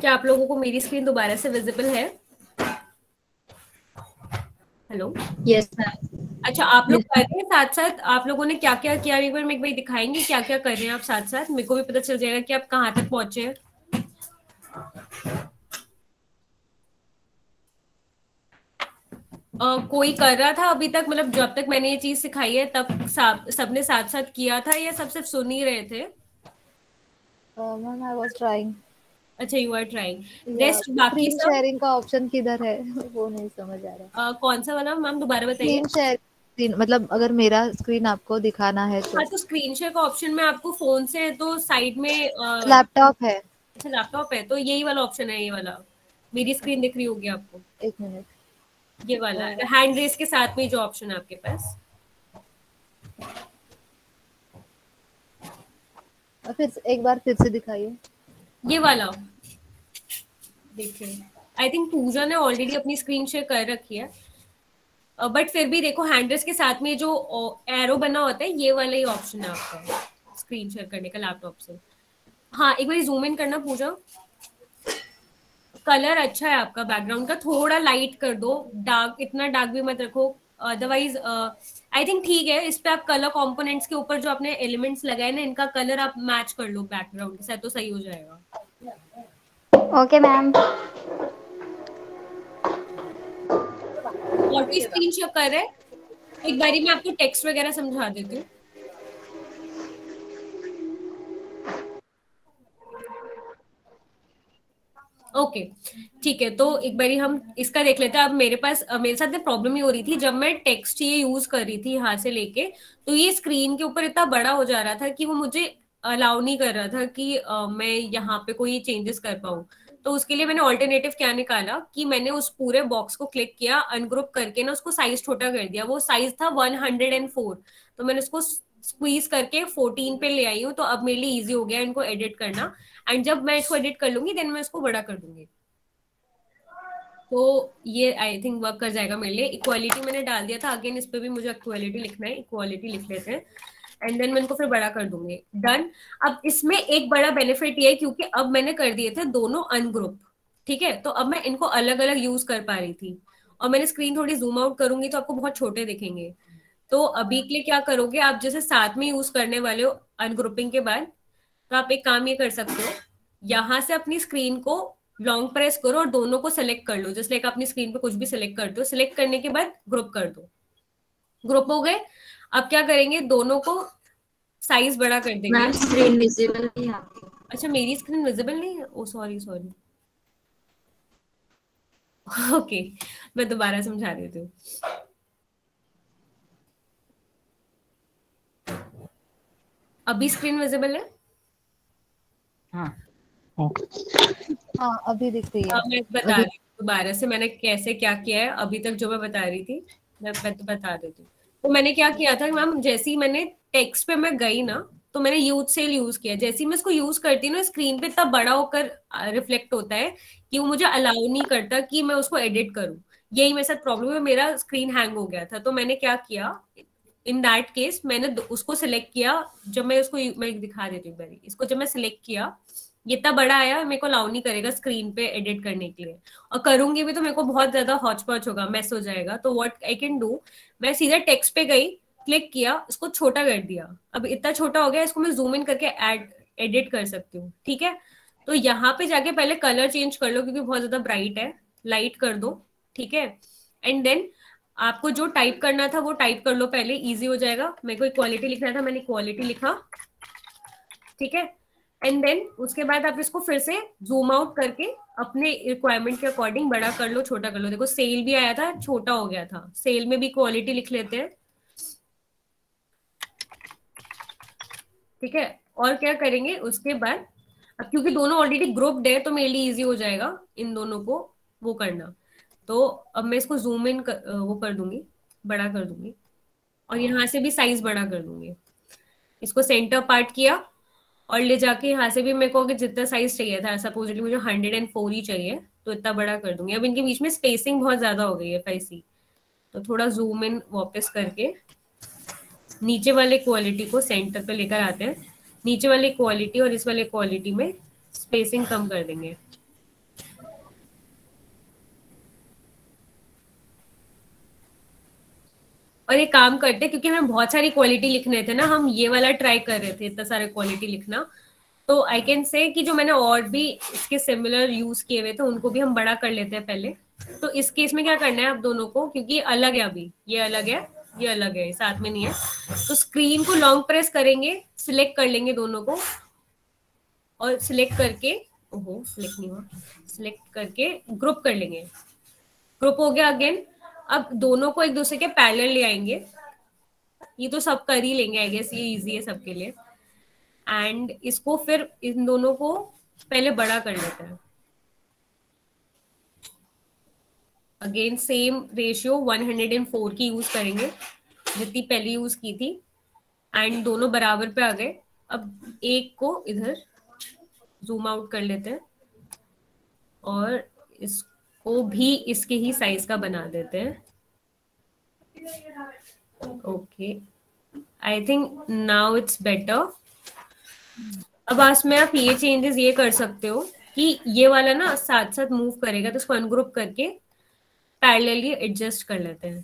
क्या आप लोगों को मेरी स्क्रीन दोबारा से विजिबल है? हेलो यस मैम अच्छा आप लोग कर रहे हैं साथ साथ आप लोगों ने क्या क्या? किया एक बार मेरे भाई दिखाएँगे क्या क्या कर रहे हैं आप साथ साथ मेरे को भी पता चल जाएगा कि आप कहाँ तक पहुँचे हैं। Uh, कोई कर रहा था अभी तक? मतलब जब तक मैंने ये चीज़ सिखाई है तब सब सबने साथ साथ किया था या सब सिर्फ़ सुन ही रहे थे? मैम आई वाज ट्राइंग अच्छा यू आर ट्राइंग नेक्स्ट बाकी सब? शेयरिंग का ऑप्शन किधर है? वो नहीं समझ आ रहा। uh, कौन सा वाला? मैम दोबारा बताइए। स्क्रीन शेयर मतलब अगर मेरा स्क्रीन आपको दिखाना है तो। हाँ तो स्क्रीन शेयर का ऑप्शन में आपको फ़ोन से है तो साइड में लैपटॉप है। अच्छा लैपटॉप है तो यही वाला ऑप्शन है ये वाला। मेरी स्क्रीन दिख रही होगी आपको। एक मिनट ये वाला हैंड रेस के साथ में जो ऑप्शन है आपके पास। फिर एक बार फिर से दिखाइए। ये वाला। देखिए आई थिंक पूजा ने ऑलरेडी अपनी स्क्रीन शेयर कर रखी है। बट uh, फिर भी देखो हैंडल्स के साथ में जो एरो बना होता है ये वाला ही ऑप्शन है आपका स्क्रीन शेयर करने का लैपटॉप से। हाँ एक बार जूम इन करना पूजा। कलर अच्छा है आपका बैकग्राउंड का थोड़ा लाइट कर दो डार्क इतना डार्क भी मत रखो। अदरवाइज़ आई थिंक ठीक है इस पे आप कलर कंपोनेंट्स के ऊपर जो आपने एलिमेंट्स लगाए ना इनका कलर आप मैच कर लो बैकग्राउंड के साथ तो सही हो जाएगा। ओके मैम और स्क्रीन शेयर कर रहे एक बारी मैं आपको टेक्स्ट वगैरह समझा देती हूँ। ओके ठीक है तो एक बारी हम इसका देख लेते हैं। अब मेरे पास मेरे साथ प्रॉब्लम ही हो रही थी जब मैं टेक्स्ट ये यूज़ कर रही थी यहाँ से लेके तो ये स्क्रीन के ऊपर इतना बड़ा हो जा रहा था कि वो मुझे अलाउ नहीं कर रहा था कि आ, मैं यहाँ पे कोई चेंजेस कर पाऊँ। तो उसके लिए मैंने ऑल्टरनेटिव क्या निकाला कि मैंने उस पूरे बॉक्स को क्लिक किया अनग्रुप करके ना उसको साइज़ छोटा कर दिया। वो साइज़ था वन हंड्रेड एंड फोर तो मैंने उसको स्क्वीज करके फोर्टीन पे ले आई हूँ तो अब मेरे लिए इजी हो गया इनको एडिट करना। एंड जब मैं इसको एडिट कर लूँगी देन मैं इसको बड़ा कर दूँगी। तो ये आई थिंक वर्क कर जाएगा मेरे लिए। इक्वालिटी मैंने डाल दिया था। अगेन इस पे भी मुझे इक्वालिटी लिखना है। इक्वालिटी लिख लेते हैं। एंड देन मैं इनको फिर बड़ा कर दूँगी। डन अब इसमें एक बड़ा बेनिफिट ये है, क्योंकि अब मैंने कर दिए थे दोनों अनग्रुप ठीक है? तो अब मैं इनको अलग अलग यूज़ कर पा रही थी। और मैंने स्क्रीन थोड़ी जूम आउट करूँगी तो आपको बहुत छोटे दिखेंगे। तो अभी के लिए क्या करोगे? आप जैसे साथ में यूज़ करने वाले हो अनग्रुपिंग के बाद तो आप एक काम ये कर सकते हो यहाँ से अपनी स्क्रीन को लॉन्ग प्रेस करो और दोनों को सिलेक्ट कर लो। जैसे लाइक अपनी स्क्रीन पे कुछ भी सिलेक्ट कर दो सिलेक्ट करने के बाद ग्रुप कर दो। ग्रुप हो गए? अब क्या करेंगे? दोनों को साइज़ बड़ा कर देंगे। स्क्रीन विजिबल नहीं अच्छा मेरी स्क्रीन विजिबल नहीं है? ओ सॉरी सॉरी ओके मैं दोबारा समझा देती हूँ। अभी स्क्रीन विजिबल है? हाँ। हाँ अभी दिख रही है। मैं बता रही हूँ दोबारा से मैंने कैसे क्या किया है अभी तक जो मैं बता रही थी मैं बता देती हूँ। तो मैंने क्या किया था मैम जैसे ही मैंने टेक्स्ट पे मैं गई ना तो मैंने यूज़ सेल यूज़ किया जैसे ही मैं इसको यूज़ करती हूँ ना स्क्रीन पे तब बड़ा होकर रिफ्लेक्ट होता है कि वो मुझे अलाउ नहीं करता कि मैं उसको एडिट करूँ। यही मेरे साथ प्रॉब्लम है मेरा स्क्रीन हैंग हो गया था। तो मैंने क्या किया इन दैट केस मैंने उसको सिलेक्ट किया, जब मैं उसको मैं दिखा देती हूँ इसको जब मैं सिलेक्ट किया, ये इतना बड़ा आया, मेरे को अलाउ नहीं करेगा स्क्रीन पे एडिट करने के लिए। और करूँगी भी तो मेरे को बहुत ज़्यादा हॉच पॉच होगा मैस हो जाएगा। तो व्हाट आई कैन डू मैं सीधा टेक्स्ट पे गई क्लिक किया इसको छोटा कर दिया। अब इतना छोटा हो गया, इसको मैं जूम इन करके एड एडिट कर सकती हूँ, ठीक है? तो यहाँ पे जाके पहले कलर चेंज कर लो, क्योंकि बहुत ज़्यादा ब्राइट है लाइट कर दो, ठीक है? एंड देन आपको जो टाइप करना था, वो टाइप कर लो पहले इजी हो जाएगा। मेरे को इक्वालिटी लिखना था, मैंने इक्वालिटी लिखा। ठीक है? एंड देन उसके बाद आप इसको फिर से जूम आउट करके अपने रिक्वायरमेंट के अकॉर्डिंग बड़ा कर लो, छोटा कर लो। देखो सेल भी आया था, छोटा हो गया था। सेल में भी क्वालिटी लिख लेते हैं। ठीक है? और क्या करेंगे, उसके बाद, अब क्योंकि दोनों ऑलरेडी ग्रुप्ड है तो मेरे लिए इजी हो जाएगा इन दोनों को, वो करना। तो अब मैं इसको जूम इन कर, वो कर दूँगी बड़ा कर दूँगी। और यहाँ से भी साइज़ बड़ा कर दूँगी। इसको सेंटर पार्ट किया और ले जाके यहाँ से भी मेरे को जितना साइज़ चाहिए था सपोजली मुझे हंड्रेड एंड फोर ही चाहिए तो इतना बड़ा कर दूँगी। अब इनके बीच में स्पेसिंग बहुत ज़्यादा हो गई है फैसी तो थोड़ा जूम इन वापस करके नीचे वाले क्वालिटी को सेंटर पे लेकर आते हैं। नीचे वाले क्वालिटी और इस वाले क्वालिटी में स्पेसिंग कम कर देंगे। और एक काम करते क्योंकि हमें बहुत सारी क्वालिटी लिखने थे ना, हम ये वाला ट्राई कर रहे थे, इतना सारा क्वालिटी लिखना। तो आई कैन से कि जो मैंने और भी इसके सिमिलर यूज़ किए हुए थे, उनको भी हम बड़ा कर लेते हैं पहले। तो इस केस में क्या करना है आप दोनों को, क्योंकि अलग है अभी, ये अलग है, ये अलग है साथ में नहीं है। तो स्क्रीन को लॉन्ग प्रेस करेंगे सिलेक्ट कर लेंगे दोनों को। और सिलेक्ट करके, ओहो सिलेक्ट नहीं हुआ। सिलेक्ट करके ग्रुप कर लेंगे। ग्रुप हो गया अगेन अब दोनों को एक दूसरे के पैरेलल ले आएँगे। ये तो सब कर ही लेंगे आई गेस ये इजी है सबके लिए। एंड इसको फिर इन दोनों को पहले बड़ा कर लेते हैं। अगेन सेम रेशियो 104 की यूज़ करेंगे, जितनी पहले यूज़ की थी। एंड दोनों बराबर पे आ गए। अब एक को इधर जूम आउट कर लेते हैं। और इसको भी इसके ही साइज़ का बना देते हैं। Okay I think now it's better अब आज में आप ये चेंजेस ये कर सकते हो कि ये वाला ना साथ साथ मूव करेगा तो उसको अनग्रुप करके पैरेलली एडजस्ट कर लेते हैं।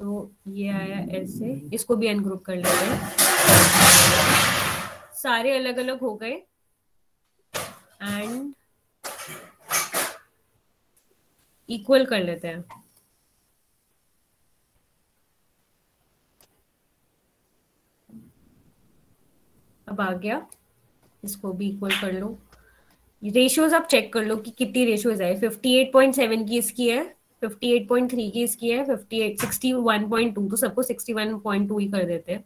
तो ये आया ऐसे। इसको भी अनग्रुप कर लेते हैं। सारे अलग अलग हो गए। एंड इक्वल कर लेते हैं। अब आ गया। इसको भी इक्वल कर लो। रेशियोज आप चेक कर लो कि कितनी रेशियोज है 58.7 की इसकी है 58.3 की इसकी है 58 61.2 तो सबको 61.2 ही कर देते हैं।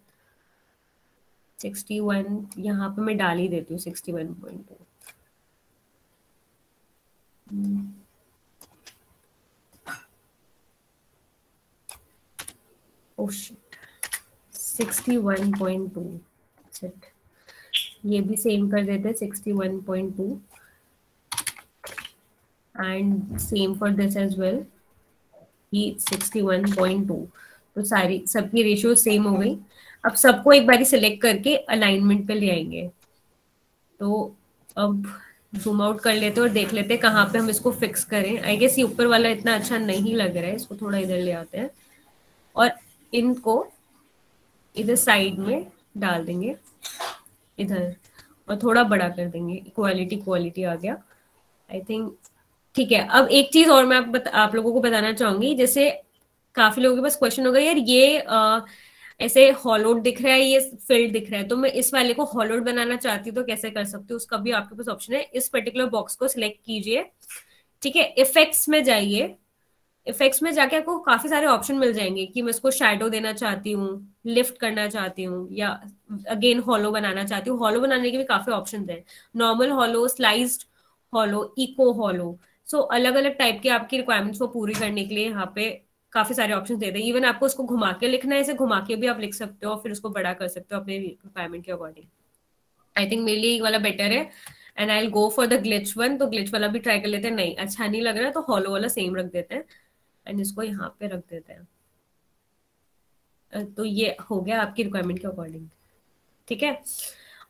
61 यहाँ पे मैं डाल ही देती हूँ 61.2 oh shit. 61.2 set ये भी सेम कर देते हैं 61.2 and same for this as well ये 61.2 तो सारी, सबकी रेशियो सेम हो गई. अब सबको एक बारी सिलेक्ट करके अलाइनमेंट पे ले आएँगे. तो अब जूम आउट कर लेते और देख लेते हैं कहाँ पे हम इसको फिक्स करें. आई गेस ये ऊपर वाला इतना अच्छा नहीं लग रहा है, इसको थोड़ा इधर ले आते हैं. और इनको इधर साइड में डाल देंगे इधर और थोड़ा बड़ा कर देंगे। इक्वालिटी क्वालिटी आ गया। आई थिंक ठीक है अब एक चीज़ और मैं आप, बत, आप लोगों को बताना चाहूँगी जैसे काफ़ी लोगों के पास क्वेश्चन होगा यार ये आ, ऐसे हॉलोड दिख रहा है ये फिल्ड दिख रहा है तो मैं इस वाले को हॉलोड बनाना चाहती हूँ तो कैसे कर सकती हूँ? उसका भी आपके पास ऑप्शन है। इस पर्टिकुलर बॉक्स को सिलेक्ट कीजिए। ठीक है इफेक्ट्स में जाइए। इफेक्ट्स में जाके आपको काफ़ी सारे ऑप्शन मिल जाएँगे कि मैं इसको शेडो देना चाहती हूँ लिफ्ट करना चाहती हूँ, या अगेन हॉलो बनाना चाहती हूँ। हॉलो बनाने के भी काफ़ी ऑप्शन है। Normal hollow sliced hollow echo hollow so अलग अलग टाइप के आपकी रिक्वायरमेंट्स को पूरी करने के लिए यहाँ पे काफ़ी सारे ऑप्शन देते हैं। इवन आपको उसको घुमा के लिखना है, इसे घुमा के भी आप लिख सकते हो और फिर उसको बड़ा कर सकते हो अपने रिक्वायरमेंट के अकॉर्डिंग आई थिंक मेरे लिए वाला बेटर है। And I go for the glitch one तो ग्लिच वाला भी ट्राई कर लेते हैं। नहीं अच्छा नहीं लग रहा है तो हॉलो वाला सेम रख देते हैं। एंड इसको यहाँ पे रख देते हैं। तो ये हो गया आपकी रिक्वायरमेंट के अकॉर्डिंग ठीक है?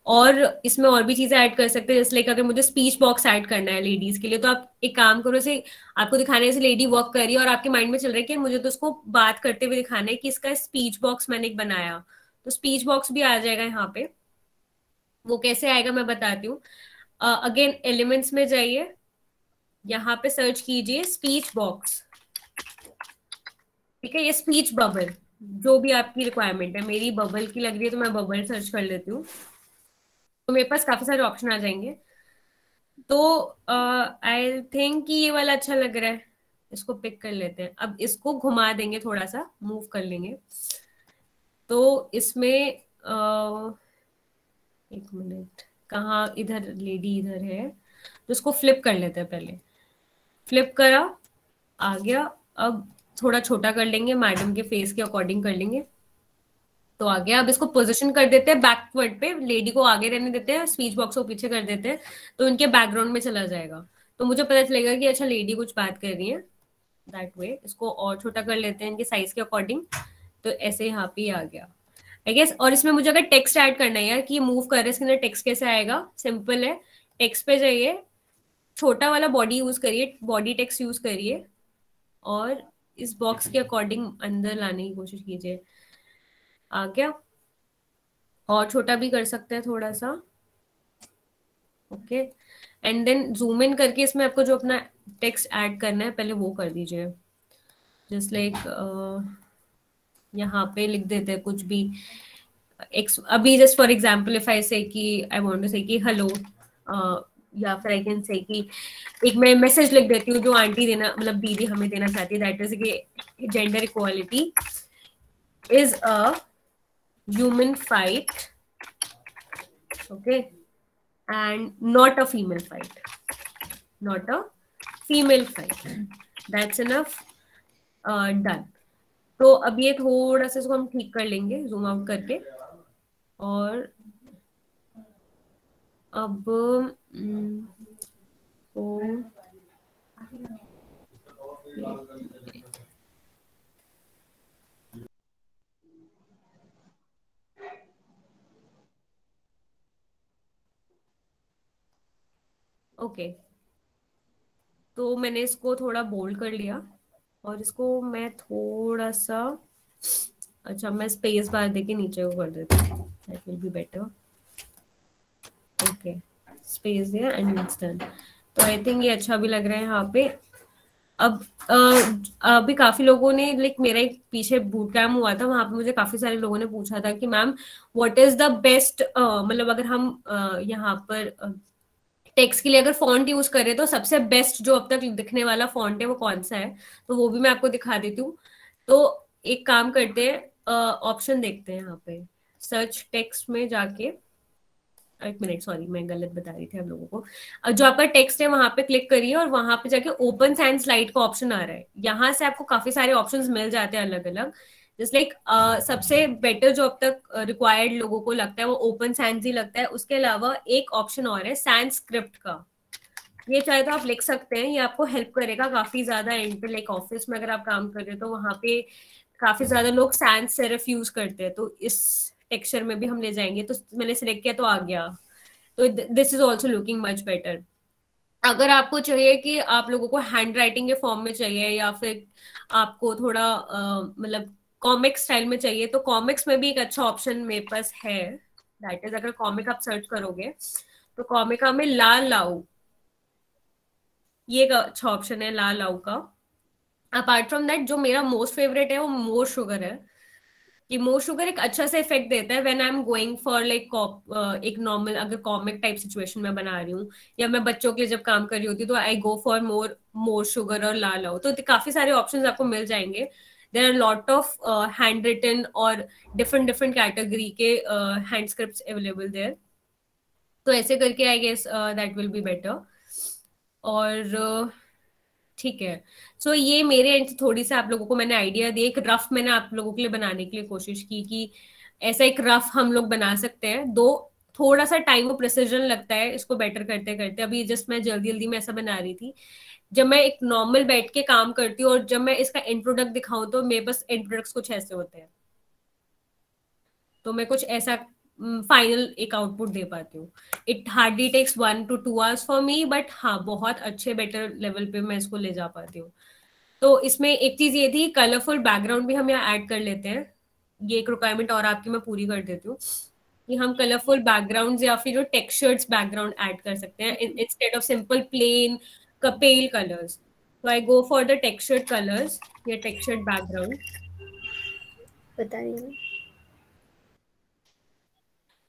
और इसमें और भी चीज़ें ऐड कर सकते हैं, जैसे लाइक अगर मुझे स्पीच बॉक्स ऐड करना है लेडीज़ के लिए तो आप एक काम करो, जैसे आपको दिखाने जैसे लेडी वर्क कर रही है और आपके माइंड में चल रहा है कि मुझे तो उसको बात करते हुए दिखाना है कि इसका स्पीच बॉक्स मैंने एक बनाया। तो स्पीच बॉक्स भी आ जाएगा यहाँ पे। वो कैसे आएगा मैं बताती हूँ। अगेन एलिमेंट्स में जाइए। यहाँ पे सर्च कीजिए स्पीच बॉक्स ठीक है ये स्पीच बबल जो भी आपकी रिक्वायरमेंट है मेरी बबल की लग रही है तो मैं बबल सर्च कर लेती हूँ। तो मेरे पास काफ़ी सारे ऑप्शन आ जाएँगे। तो आई uh, थिंक ये वाला अच्छा लग रहा है। इसको पिक कर लेते हैं। अब इसको घुमा देंगे थोड़ा सा मूव कर लेंगे। तो इसमें uh, एक मिनट कहा इधर लेडी इधर है तो इसको फ्लिप कर लेते हैं पहले। फ्लिप करा आ गया अब थोड़ा छोटा कर लेंगे मैडम के फेस के अकॉर्डिंग कर लेंगे। तो आ गया अब इसको पोजीशन कर देते हैं बैकवर्ड पे लेडी को आगे रहने देते हैं स्पीच बॉक्स को पीछे कर देते हैं तो इनके बैकग्राउंड में चला जाएगा। तो मुझे पता चलेगा कि अच्छा लेडी कुछ बात कर रही है। दैट वे इसको और छोटा कर लेते हैं, इनके साइज़ के अकॉर्डिंग तो ऐसे यहाँ पे आ गया। आई गेस और इसमें मुझे अगर टेक्स्ट ऐड करना है कि मूव कर रहे इसके अंदर टेक्स्ट कैसे आएगा? सिंपल है। टेक्स्ट पे जाइए। छोटा वाला बॉडी यूज़ करिए बॉडी टेक्स्ट यूज़ करिए। और इस बॉक्स के अकॉर्डिंग अंदर लाने की कोशिश कीजिए। आ गया। और छोटा भी कर सकते हैं थोड़ा सा okay and then zoom in करके इसमें आपको जो अपना टेक्स्ट ऐड करना है, पहले वो कर दीजिए। जस्ट लाइक यहाँ पे लिख देते हैं कुछ भी। एक्स अभी just for example if I say कि आई वांट टू से कि हेलो या फिर आई कैन से कि एक मैं मैसेज लिख देती हूँ जो आंटी देना मतलब दीदी हमें देना चाहती है दैट इज़ कि gender equality is a human fight okay and not a female fight not a female fight that's enough done तो अब ये थोड़ा सा इसको हम ठीक कर लेंगे जूम आउट करके, और अब तो ओके। तो मैंने इसको थोड़ा बोल्ड कर लिया और इसको मैं थोड़ा सा अच्छा मैं स्पेस बार देके नीचे को कर देती हूँ। That will be better space दिया एंड इट्स डन तो आई थिंक ये अच्छा भी लग रहा है यहाँ पे। अब अभी काफ़ी लोगों ने लाइक मेरा एक पीछे बूट कैम्प हुआ था वहाँ पे मुझे काफ़ी सारे लोगों ने पूछा था कि ma'am what is the best मतलब अगर हम uh, यहाँ पर टेक्स्ट के लिए अगर फॉन्ट यूज़ करें तो सबसे बेस्ट जो अब तक दिखने वाला फॉन्ट है वो कौन सा है? तो वो भी मैं आपको दिखा देती हूँ। तो एक काम करते हैं ऑप्शन देखते हैं यहाँ पे। सर्च टेक्स्ट में जाके। एक मिनट सॉरी मैं गलत बता रही थी हम लोगों को। जो आपका टेक्स्ट है वहाँ पे क्लिक करिए और वहाँ पे जाके ओपन सैंड स्लाइड का ऑप्शन आ रहा है। यहाँ से आपको काफ़ी सारे ऑप्शंस मिल जाते हैं अलग अलग जस्ट लाइक like, uh, सबसे बेटर जो अब तक रिक्वायर्ड लोगों को लगता है वो ओपन सैंस ही लगता है। उसके अलावा एक ऑप्शन और है सैंस स्क्रिप्ट का। ये चाहे तो आप लिख सकते हैं ये आपको हेल्प करेगा काफ़ी ज़्यादा एंड लाइक ऑफ़िस में अगर आप काम कर रहे हो तो वहाँ पे काफ़ी ज़्यादा लोग सैंस सिर्फ़ यूज़ करते हैं। तो इस टेक्सचर में भी हम ले जाएँगे तो मैंने सिलेक्ट किया तो आ गया। तो this is also looking much better अगर आपको चाहिए कि आप लोगों को हैंड राइटिंग के फॉर्म में चाहिए या फिर आपको थोड़ा मतलब कॉमिक स्टाइल में चाहिए तो कॉमिक्स में भी एक अच्छा ऑप्शन मेरे पास है। दैट इज़ अगर कॉमिक आप सर्च करोगे तो कॉमिका में लाल लाउ ये एक अच्छा ऑप्शन है, लाल लाउ का। अपार्ट फ्रॉम दैट जो मेरा मोस्ट फेवरेट है, वो मोर शुगर है। कि मोर शुगर एक अच्छा सा इफ़ेक्ट देता है when I am going for like एक नॉर्मल अगर कॉमिक टाइप सिचुएशन में बना रही हूँ या मैं बच्चों के लिए जब काम कर रही होती तो I go for more more sugar और लाल लाउ तो काफ़ी सारे ऑप्शन आपको मिल जाएँगे। There are lot of hand uh, और डिफरेंट डिफरेंट कैटेगरी के हैंड स्क्रिप्ट अवेलेबल there. तो ऐसे करके I guess that will be better और ठीक है। सो so, ये मेरे एंड थोड़ी सी आप लोगों को मैंने आइडिया दिया एक रफ मैंने आप लोगों के लिए बनाने के लिए कोशिश की कि ऐसा एक रफ हम लोग बना सकते हैं। दो थोड़ा सा टाइम और प्रिसीजन लगता है इसको बेटर करते करते। अभी जस्ट मैं जल्दी जल्दी में ऐसा बना रही थी। जब मैं एक नॉर्मल बैठ के काम करती हूँ और जब मैं इसका एंड प्रोडक्ट दिखाऊँ तो मेरे पास एंड प्रोडक्ट्स कुछ ऐसे होते हैं। तो मैं कुछ ऐसा फाइनल mm, एक आउटपुट दे पाती हूँ। It hardly takes one two two hours for me but हाँ बहुत अच्छे बेटर लेवल पे मैं इसको ले जा पाती हूँ। तो इसमें एक चीज़ ये थी कलरफुल बैकग्राउंड भी हम यहाँ ऐड कर लेते हैं। ये एक रिक्वायरमेंट और आपकी मैं पूरी कर देती हूँ कि हम कलरफुल बैकग्राउंड या फिर जो टेक्सचर्स बैकग्राउंड ऐड कर सकते हैं। Instead of simple plain pale colors. So I go for the textured colors, या textured बैकग्राउंड बता रही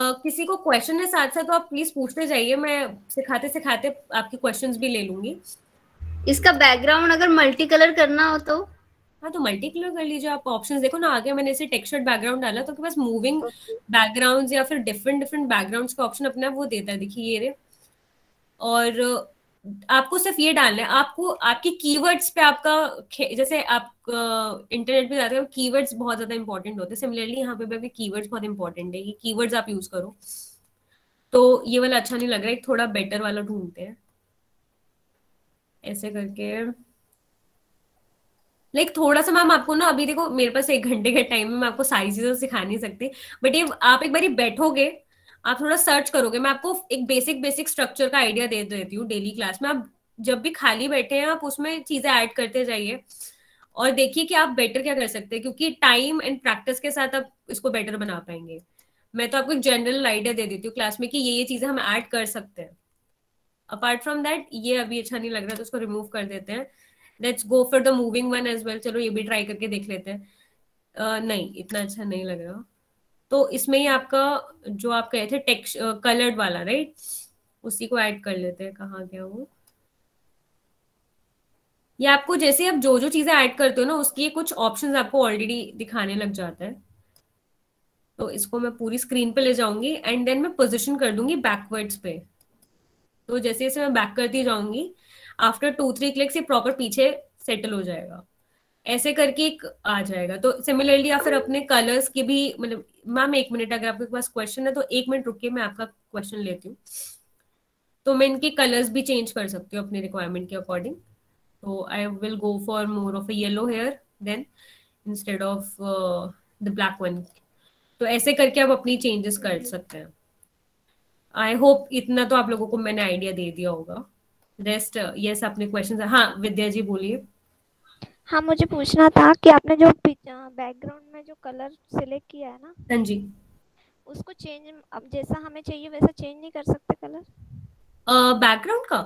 Uh, किसी को क्वेश्चन है साथ साथ तो आप प्लीज़ पूछते जाइए मैं सिखाते सिखाते आपके क्वेश्चंस भी ले लूँगी। इसका बैकग्राउंड अगर मल्टी कलर करना हो तो? हाँ तो मल्टी कलर कर लीजिए आप ऑप्शंस देखो ना आगे मैंने इसे टेक्सचर्ड बैकग्राउंड डाला तो पास मूविंग बैकग्राउंड्स या फिर डिफरेंट डिफरेंट बैकग्राउंड्स का ऑप्शन अपना वो देता है। देखिए ये रे। और आपको सिर्फ़ ये डालना है आपको आपके कीवर्ड्स पे आपका जैसे आप इंटरनेट पे जाते हो कीवर्ड्स बहुत ज़्यादा इंपॉर्टेंट होते हैं। सिमिलरली यहाँ पे भी कीवर्ड्स बहुत इंपॉर्टेंट है कि कीवर्ड्स आप यूज़ करो। तो ये वाला अच्छा नहीं लग रहा है थोड़ा बेटर वाला ढूंढते हैं। ऐसे करके। लाइक like, थोड़ा सा मैम आपको ना अभी देखो मेरे पास एक घंटे का टाइम में मैं आपको सारी चीज़ें सिखा नहीं सकती बट ये आप एक बार बैठोगे आप थोड़ा सर्च करोगे मैं आपको एक बेसिक बेसिक स्ट्रक्चर का आइडिया दे देती हूँ डेली क्लास में। आप जब भी खाली बैठे हैं आप उसमें चीज़ें ऐड करते जाइए और देखिए कि आप बेटर क्या कर सकते हैं क्योंकि टाइम एंड प्रैक्टिस के साथ आप इसको बेटर बना पाएँगे। मैं तो आपको एक जनरल आइडिया दे देती हूँ क्लास में कि ये ये चीज़ें हम ऐड कर सकते हैं। अपार्ट फ्रॉम दैट ये अभी अच्छा नहीं लग रहा तो उसको रिमूव कर देते हैं। Let's go for the moving one as well चलो ये भी ट्राई करके देख लेते हैं। uh, नहीं इतना अच्छा नहीं लग रहा। तो इसमें ही आपका, जो आप कहे थे, टेक्स कलर्ड वाला राइट उसी को ऐड कर लेते हैं, कहाँ गया वो? ये आपको जैसे आप जो जो चीज़ें ऐड करते हो ना, उसकी कुछ ऑप्शंस आपको ऑलरेडी दिखाने लग जाता है। तो इसको मैं पूरी स्क्रीन पे ले जाऊँगी एंड देन मैं पोजिशन कर दूँगी बैकवर्ड्स पे। तो जैसे जैसे मैं बैक करती जाऊँगी आफ्टर टू थ्री क्लिक्स ये प्रॉपर पीछे सेटल हो जाएगा। ऐसे करके एक आ जाएगा। तो सिमिलरली आप फिर अपने कलर्स की भी मतलब मैम एक मिनट अगर आपके पास क्वेश्चन है तो एक मिनट रुकिए, मैं आपका क्वेश्चन लेती हूँ। तो मैं इनके कलर्स भी चेंज कर सकती हूँ अपने रिक्वायरमेंट के अकॉर्डिंग तो I will go for more of a yellow hair then instead of the black one तो ऐसे करके आप अपनी चेंजेस कर सकते हैं। आई होप इतना तो आप लोगों को मैंने आइडिया दे दिया होगा। रेस्ट यस अपने क्वेश्चन हाँ विद्या जी बोलिए। हाँ मुझे पूछना था कि आपने जो बैकग्राउंड में जो कलर सिलेक्ट किया है ना? हाँ जी। उसको चेंज अब जैसा हमें चाहिए वैसा चेंज नहीं कर सकते कलर बैकग्राउंड का?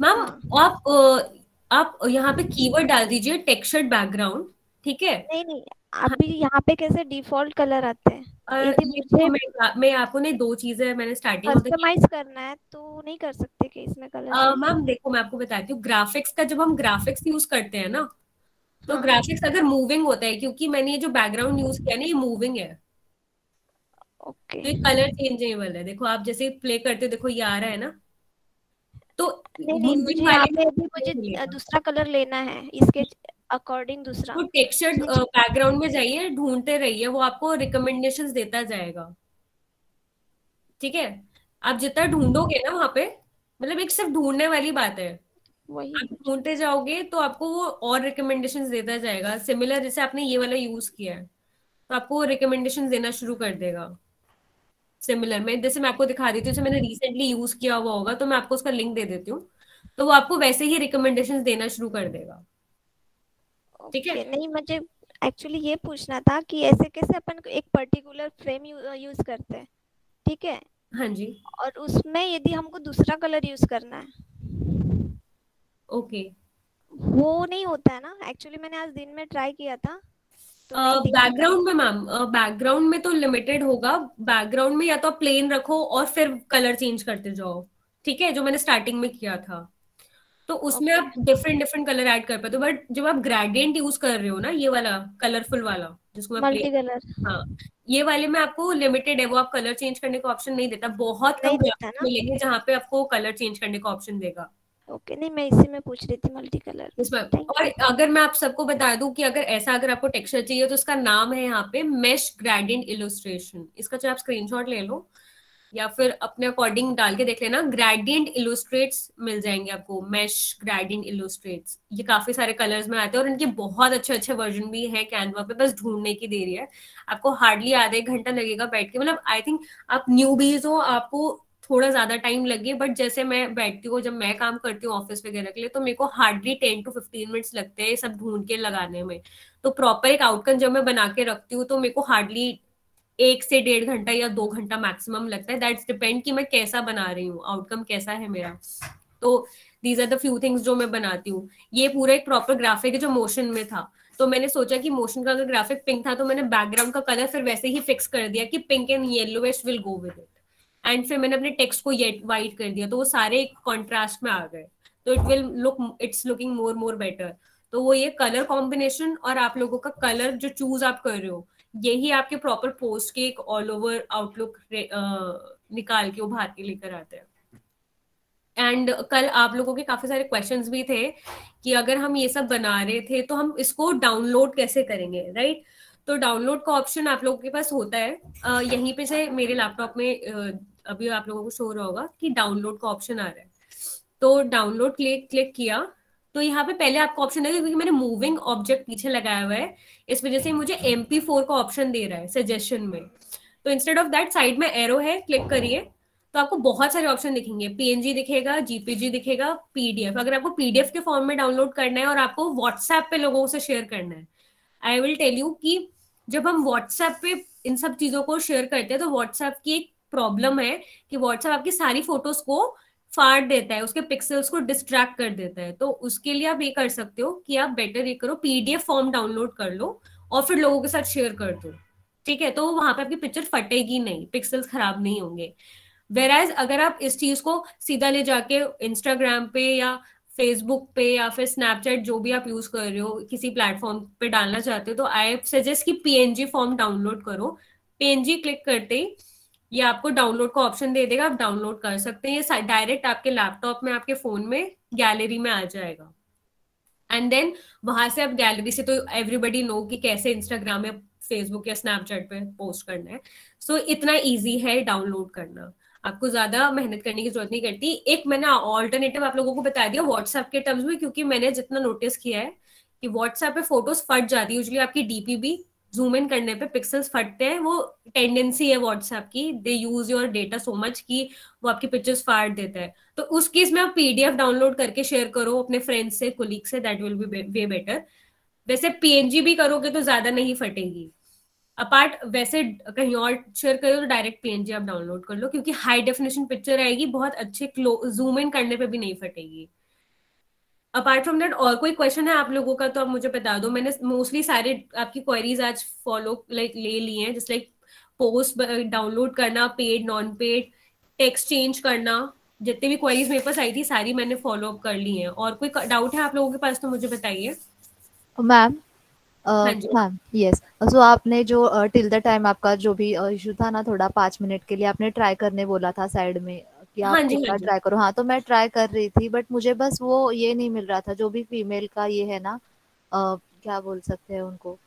मैम हाँ. आप आप यहाँ पे कीवर्ड डाल दीजिए टेक्सचर्ड बैकग्राउंड ठीक है? नहीं नहीं अभी हाँ. यहाँ पे कैसे डिफ़ॉल्ट कलर आते हैं? मुझे मैं, मैं आपको नहीं दो चीज़ें मैंने स्टार्टिंग कस्टमाइज करना है तो नहीं कर सकते कि इसमें कलर मैम देखो मैं आपको बताती हूँ ग्राफिक्स का जब हम ग्राफिक्स यूज़ करते हैं ना तो हाँ. ग्राफिक्स अगर मूविंग होता है क्योंकि मैंने ये जो बैकग्राउंड यूज़ किया ना ये मूविंग है। ओके तो कलर चेंजेबल है। देखो आप जैसे प्ले करते हो देखो ये आ रहा है ना। तो मुझे दूसरा कलर लेना है इसके अकॉर्डिंग दूसरा। तो टेक्सचर बैकग्राउंड में जाइए ढूंढते रहिए वो आपको रिकमेंडेशन देता जाएगा। ठीक है? आप जितना ढूंढोगे ना वहाँ पे मतलब एक सिर्फ़ ढूँढने वाली बात है। वही। ढूंढते जाओगे तो आपको वो और रिकमेंडेशन देता जाएगा। सिमिलर जैसे आपने ये वाला यूज़ किया है तो आपको वो रिकमेंडेशन देना शुरू कर देगा। सिमिलर में जैसे मैं आपको दिखा देती हूँ जैसे मैंने रिसेंटली यूज़ किया हुआ होगा तो मैं आपको उसका लिंक दे देती हूँ। तो वो आपको वैसे ही रिकमेंडेशन देना शुरू कर देगा। ठीक है? नहीं मुझे एक्चुअली ये पूछना था कि ऐसे कैसे अपन एक पर्टिकुलर फ्रेम यूज़ करते हैं ठीक है? हाँ जी। और उसमें यदि हमको दूसरा कलर यूज़ करना है ओके। वो नहीं होता है ना? एक्चुअली मैंने आज दिन में ट्राई किया था। बैकग्राउंड तो में मैम बैकग्राउंड में तो लिमिटेड होगा। बैकग्राउंड में या तो आप प्लेन रखो और फिर कलर चेंज करते जाओ। ठीक है? जो मैंने स्टार्टिंग में किया था। तो उसमें okay. आप डिफरेंट डिफरेंट कलर ऐड कर पाते हो। बट जब आप ग्रेडियंट यूज़ कर रहे हो ना ये वाला कलरफुल वाला जिसको मैं मल्टी कलर हाँ ये वाले में आपको लिमिटेड है। वो आप कलर चेंज करने का ऑप्शन नहीं देता। बहुत कम मिलेंगे जहाँ पे आपको कलर चेंज करने का ऑप्शन देगा। ओके नहीं मैं इसी में पूछ रही थी मल्टी कलर और अगर मैं आप सबको बता दूँ कि अगर ऐसा अगर आपको टेक्सचर चाहिए तो उसका नाम है यहाँ पे मेश ग्रेडियंट इलुस्ट्रेशन इसका चाहे आप स्क्रीनशॉट ले लो या फिर अपने अकॉर्डिंग डाल के देख लेना ग्रेडियंट इलुस्ट्रेट्स मिल जाएँगे आपको मेश ग्रेडियंट इलुस्ट्रेट्स ये काफ़ी सारे कलर्स में आते हैं और इनके बहुत अच्छे अच्छे वर्जन भी है कैनवा पे बस ढूँढने की देरी है। आपको हार्डली आधे एक घंटा लगेगा बैठ के। मतलब आई थिंक आप न्यू बीज हो आपको थोड़ा ज़्यादा टाइम लगे बट जैसे मैं बैठती हूँ, जब मैं काम करती हूँ ऑफ़िस वगैरह के लिए तो मेरे को hardly ten to fifteen minutes लगते हैं सब ढूंढ के लगाने में। तो प्रॉपर एक आउटकम जब मैं बना के रखती हूँ तो मेरे को हार्डली एक से डेढ़ घंटा या दो घंटा मैक्सिमम लगता है। दैट्स डिपेंड कि मैं कैसा बना रही हूँ आउटकम कैसा है मेरा। तो these are the few things जो मैं बनाती हूँ। ये पूरा एक प्रॉपर ग्राफिक जो मोशन में था। तो मैंने सोचा कि मोशन का अगर ग्राफिक पिंक था तो मैंने बैकग्राउंड का कलर फिर वैसे ही फिक्स कर दिया कि pink and yellowish will go with it and फिर मैंने अपने टेक्स्ट को येट वाइट कर दिया तो वो सारे कॉन्ट्रास्ट में आ गए। तो it will look it's looking more more better तो वो ये कलर कॉम्बिनेशन और आप लोगों का कलर जो चूज़ आप कर रहे हो, यही आपके प्रॉपर पोस्ट के एक ऑल ओवर आउटलुक निकाल के उभार के लेकर आते हैं। एंड कल आप लोगों के काफ़ी सारे क्वेश्चंस भी थे कि अगर हम ये सब बना रहे थे तो हम इसको डाउनलोड कैसे करेंगे राइट right? तो डाउनलोड का ऑप्शन आप लोगों के पास होता है। यहीं पे से मेरे लैपटॉप में अभी आप लोगों को शो रहा होगा कि डाउनलोड का ऑप्शन आ रहा है। तो डाउनलोड क्लिक क्लिक किया। तो यहाँ पे पहले आपको ऑप्शन देगा क्योंकि मैंने मूविंग ऑब्जेक्ट पीछे लगाया हुआ है। इस वजह से मुझे एम का ऑप्शन दे रहा है सजेशन में। तो इंस्टेड ऑफ़ दैट साइड में एरो है क्लिक करिए। तो आपको बहुत सारे ऑप्शन दिखेंगे। पीएनजी दिखेगा जीपीजी दिखेगा पीडीएफ अगर आपको पीडीएफ के फॉर्म में डाउनलोड करना है और आपको व्हाट्सएप पे लोगों से शेयर करना है आई विल टेल यू कि जब हम व्हाट्सएप पे इन सब चीज़ों को शेयर करते हैं तो व्हाट्सएप की एक प्रॉब्लम है कि व्हाट्सएप आपकी सारी फ़ोटोज़ को फाड़ देता है, उसके पिक्सल्स को डिस्ट्रैक्ट कर देता है। तो उसके लिए आप ये कर सकते हो कि आप बेटर ये करो पीडीएफ फॉर्म डाउनलोड कर लो और फिर लोगों के साथ शेयर कर दो। ठीक है? तो वहाँ पे आपकी पिक्चर फटेगी नहीं पिक्सल्स खराब नहीं होंगे। वेर अगर आप इस चीज़ को सीधा ले जाके इंस्टाग्राम पे या फेसबुक पे या फिर स्नैपचैट जो भी आप यूज़ कर रहे हो किसी प्लेटफॉर्म पे डालना चाहते हो तो आई सजेस्ट कि पीएनजी फॉर्म डाउनलोड करो। पीएनजी क्लिक करते ही ये आपको डाउनलोड का ऑप्शन दे देगा आप डाउनलोड कर सकते हैं। ये डायरेक्ट आपके लैपटॉप में आपके फ़ोन में गैलरी में आ जाएगा। एंड देन वहाँ से आप गैलरी से तो एवरीबडी नो कि कैसे इंस्टाग्राम या फेसबुक या स्नैपचैट पे पोस्ट करना है। सो so, इतना इजी है डाउनलोड करना। आपको ज़्यादा मेहनत करने की ज़रूरत नहीं करती। एक मैंने ऑल्टरनेटिव आप लोगों को बता दिया व्हाट्सएप के टर्म्स में, क्योंकि मैंने जितना नोटिस किया है कि व्हाट्सएप पे फ़ोटोज़ फट जाती है। यूजली आपकी डीपी भी जूम इन करने पे पिक्सल्स फटते हैं। वो टेंडेंसी है व्हाट्सएप की। They use your data so much कि वो आपकी पिक्चर्स फाड़ देता है। तो उस केस में आप पीडीएफ डाउनलोड करके शेयर करो अपने फ्रेंड्स से कोलीग से that will be way better वैसे पीएनजी भी करोगे तो ज़्यादा नहीं फटेगी। अपार्ट वैसे कहीं और शेयर करो तो डायरेक्ट पीएनजी आप डाउनलोड कर लो, क्योंकि हाई डेफिनेशन पिक्चर आएगी, बहुत अच्छे जूम इन करने पे भी नहीं फटेगी। अपार्ट फ्रॉम दैट और कोई क्वेश्चन है आप लोगों का तो आप मुझे बता दो। मैंने मोस्टली सारे आपकी क्वेरीज आज फॉलो लाइक ले लिए हैं जस्ट लाइक पोस्ट डाउनलोड करना paid non paid text change करना, जितने भी क्वेरीज मेरे पास आई थी, सारी मैंने फॉलो अप कर ली हैं। और कोई डाउट है आप लोगों के पास तो मुझे बताइए। मैम मैम यस सो आपने जो टिल द टाइम आपका जो भी इशू था ना थोड़ा पाँच मिनट के लिए आपने ट्राई करने बोला था साइड में कि आप हाँ जी, हाँ ट्राई करो। हाँ तो मैं ट्राई कर रही थी बट मुझे बस वो ये नहीं मिल रहा था जो भी फीमेल का ये है ना आ, क्या बोल सकते हैं उनको?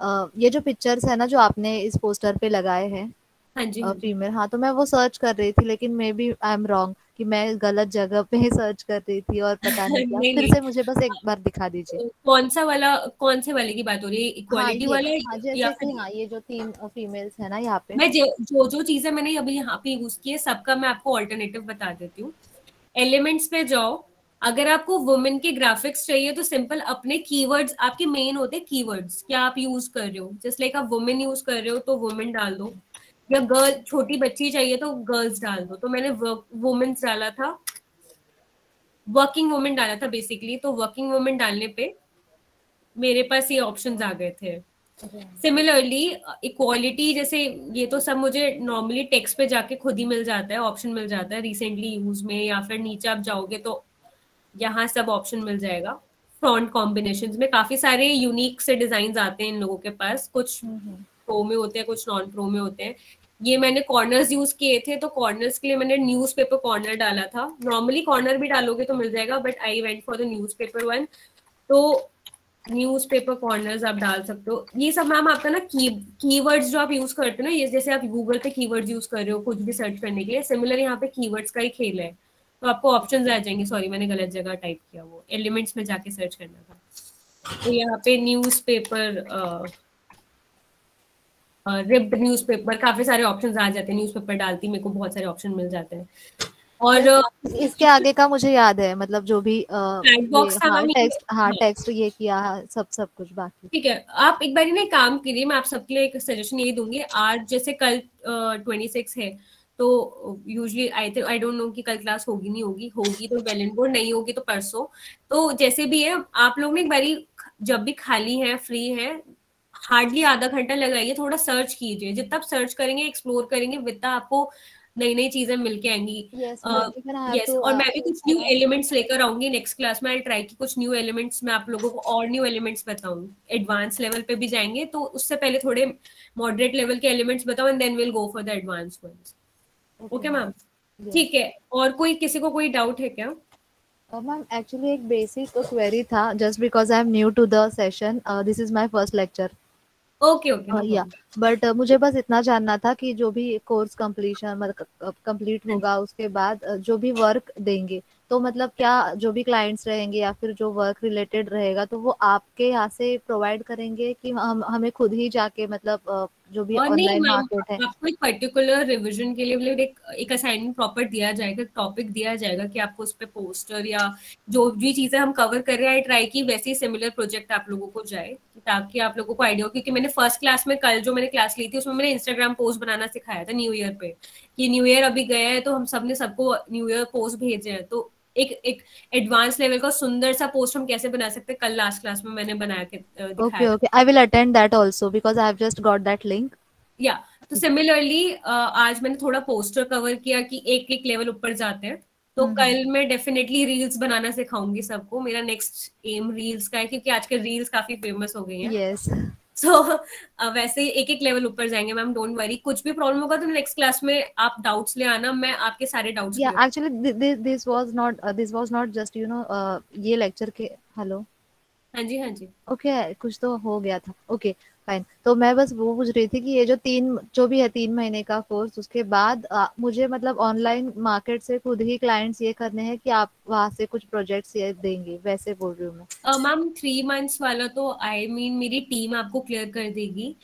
आ, ये जो पिक्चर्स है ना जो आपने इस पोस्टर पे लगाए हैं हाँ जी फीमेल हाँ तो मैं वो सर्च कर रही थी लेकिन maybe I am wrong कि मैं गलत जगह पे सर्च कर रही थी और पता नहीं क्या। फिर से मुझे बस एक बार दिखा दीजिए। कौन सा वाला कौन से वाले की बात हो रही है? इक्वालिटी हाँ, वाला हाँ, या फिर हाँ ये जो तीन फीमेल्स है ना यहाँ पे। मैं जो जो चीज़ें मैंने अभी यहाँ पे यूज़ की है सबका मैं आपको ऑल्टरनेटिव बता देती हूँ। एलिमेंट्स पे जाओ। अगर आपको वुमेन के ग्राफिक्स चाहिए तो सिंपल अपने कीवर्ड्स आपके मेन होते हैं कीवर्ड्स क्या आप यूज़ कर रहे हो? जस्ट लाइक आप वुमेन यूज़ कर रहे हो तो वुमेन डाल दो। या गर्ल छोटी बच्ची चाहिए तो गर्ल्स डाल दो। तो मैंने वुमेन्स डाला था। वर्किंग वुमेन डाला था बेसिकली तो वर्किंग वुमेन डालने पे मेरे पास ये ऑप्शंस आ गए थे। सिमिलरली इक्वालिटी जैसे ये तो सब मुझे नॉर्मली टेक्स्ट पे जाके खुद ही मिल जाता है ऑप्शन मिल जाता है रिसेंटली यूज़ में या फिर नीचे आप जाओगे तो यहाँ सब ऑप्शन मिल जाएगा। फ्रंट कॉम्बिनेशन में काफ़ी सारे यूनिक से डिज़ाइन आते हैं इन लोगों के पास। कुछ प्रो में होते हैं, कुछ नॉन प्रो में होते हैं। ये मैंने कॉर्नर्स यूज़ किए थे तो कॉर्नर्स के लिए मैंने न्यूज़ पेपर कॉर्नर डाला था। नॉर्मली कॉर्नर भी डालोगे तो मिल जाएगा but I went for the newspaper one तो न्यूज़ पेपर कॉर्नर्स आप डाल सकते हो। ये सब मैम आपका ना की कीवर्ड्स जो आप यूज़ करते हो ना, ये जैसे आप गूगल पे कीवर्ड्स यूज़ कर रहे हो कुछ भी सर्च करने के लिए सिमिलर यहाँ पे कीवर्ड्स का ही खेल है। तो आपको ऑप्शन आ जाएँगे। सॉरी मैंने गलत जगह टाइप किया वो। एलिमेंट्स में जाके सर्च करना था। तो यहाँ पे न्यूज़ पेपर रिप्ड न्यूज़पेपर काफ़ी सारे ऑप्शन आ जाते हैं न्यूज़पेपर डालती मेरे को बहुत सारे ऑप्शन मिल जाते हैं। और इसके आगे का मुझे याद है मतलब जो भी बॉक्स टेक्स्ट हाँ टेक्स्ट ये किया सब सब कुछ बाकी। ठीक है आप एक बार ना काम करिए मैं आप सबके लिए एक सजेशन यही दूँगी। आज जैसे कल ट्वेंटी सिक्स है तो usually I think I don't know कि कल क्लास होगी नहीं होगी। होगी तो वेल एंड गुड नहीं होगी तो परसों। तो जैसे भी है आप लोग ने एक बारी जब भी खाली है फ्री है हार्डली आधा घंटा लगाइए थोड़ा सर्च कीजिए। जितना आप सर्च करेंगे एक्सप्लोर करेंगे वित्ता आपको नई नई चीज़ें मिलके आएँगी। यस yes, uh, और मैं भी कुछ न्यू एलिमेंट्स लेकर आऊँगी नेक्स्ट क्लास में। आई ट्राई की कुछ न्यू एलिमेंट्स मैं आप लोगों को और न्यू एलिमेंट्स बताऊँ। एडवांस लेवल पे भी जाएँगे तो उससे पहले थोड़े मॉडरेट लेवल के एलिमेंट्स बताओ and then will go for the advance once okay ma'am ठीक है और कोई किसी को कोई डाउट है क्या? मैम एक्चुअली एक बेसिक क्वेरी था just because I am new to the session this is my first lecture okay okay yeah. But मुझे बस इतना जानना था कि जो भी कोर्स कम्प्लीशन मतलब कंप्लीट होगा उसके बाद जो भी वर्क देंगे तो मतलब क्या जो भी क्लाइंट्स रहेंगे या फिर जो वर्क रिलेटेड रहेगा तो वो आपके यहाँ से प्रोवाइड करेंगे कि हम हमें खुद ही जाके मतलब जो भी ऑनलाइन मार्केट है। आपको एक पर्टिकुलर रिवीजन के लिए मतलब एक एक असाइनमेंट प्रॉपर दिया जाएगा टॉपिक दिया जाएगा कि आपको उस पर पोस्टर या जो भी चीज़ें हम कवर कर रहे हैं ट्राई की वैसे ही सिमिलर प्रोजेक्ट आप लोगों को जाए ताकि आप लोगों को आइडिया हो। क्योंकि मैंने फ़र्स्ट क्लास में कल जो मैंने क्लास ली थी उसमें मैंने इंस्टाग्राम पोस्ट बनाना सिखाया था न्यू ईयर पे कि न्यू ईयर अभी गया है तो हम सबने सबको न्यू ईयर पोस्ट भेजे हैं। तो एक एक एडवांस लेवल का सुंदर सा पोस्ट हम कैसे बना सकते हैं? कल लास्ट क्लास में मैंने बनाया के okay okay I will attend that also because I have just got that link या तो सिमिलरली आज मैंने थोड़ा पोस्टर कवर किया कि एक एक लेवल ऊपर जाते हैं। तो hmm. कल मैं डेफिनेटली रील्स बनाना सिखाऊँगी सबको। मेरा नेक्स्ट एम रील्स का है क्योंकि आजकल रील्स काफ़ी फ़ेमस हो गई हैं। Yes yes. सो so, वैसे एक एक लेवल ऊपर जाएँगे मैम डोंट वरी कुछ भी प्रॉब्लम होगा तो नेक्स्ट क्लास में आप डाउट्स ले आना मैं आपके सारे डाउट्स या actually this was not this was not just you know ये लेक्चर के हेलो हाँ जी हाँ जी। ओके okay, कुछ तो हो गया था। ओके okay, फाइन तो मैं बस वो पूछ रही थी कि ये जो तीन जो भी है तीन महीने का कोर्स उसके बाद आ, मुझे मतलब ऑनलाइन मार्केट से खुद ही क्लाइंट्स ये करने हैं कि आप वहाँ से कुछ प्रोजेक्ट्स ये देंगे। वैसे बोल रही हूँ मैं। मैम थ्री मंथ्स वाला तो आई I मीन mean, मेरी टीम आपको क्लियर कर देगी।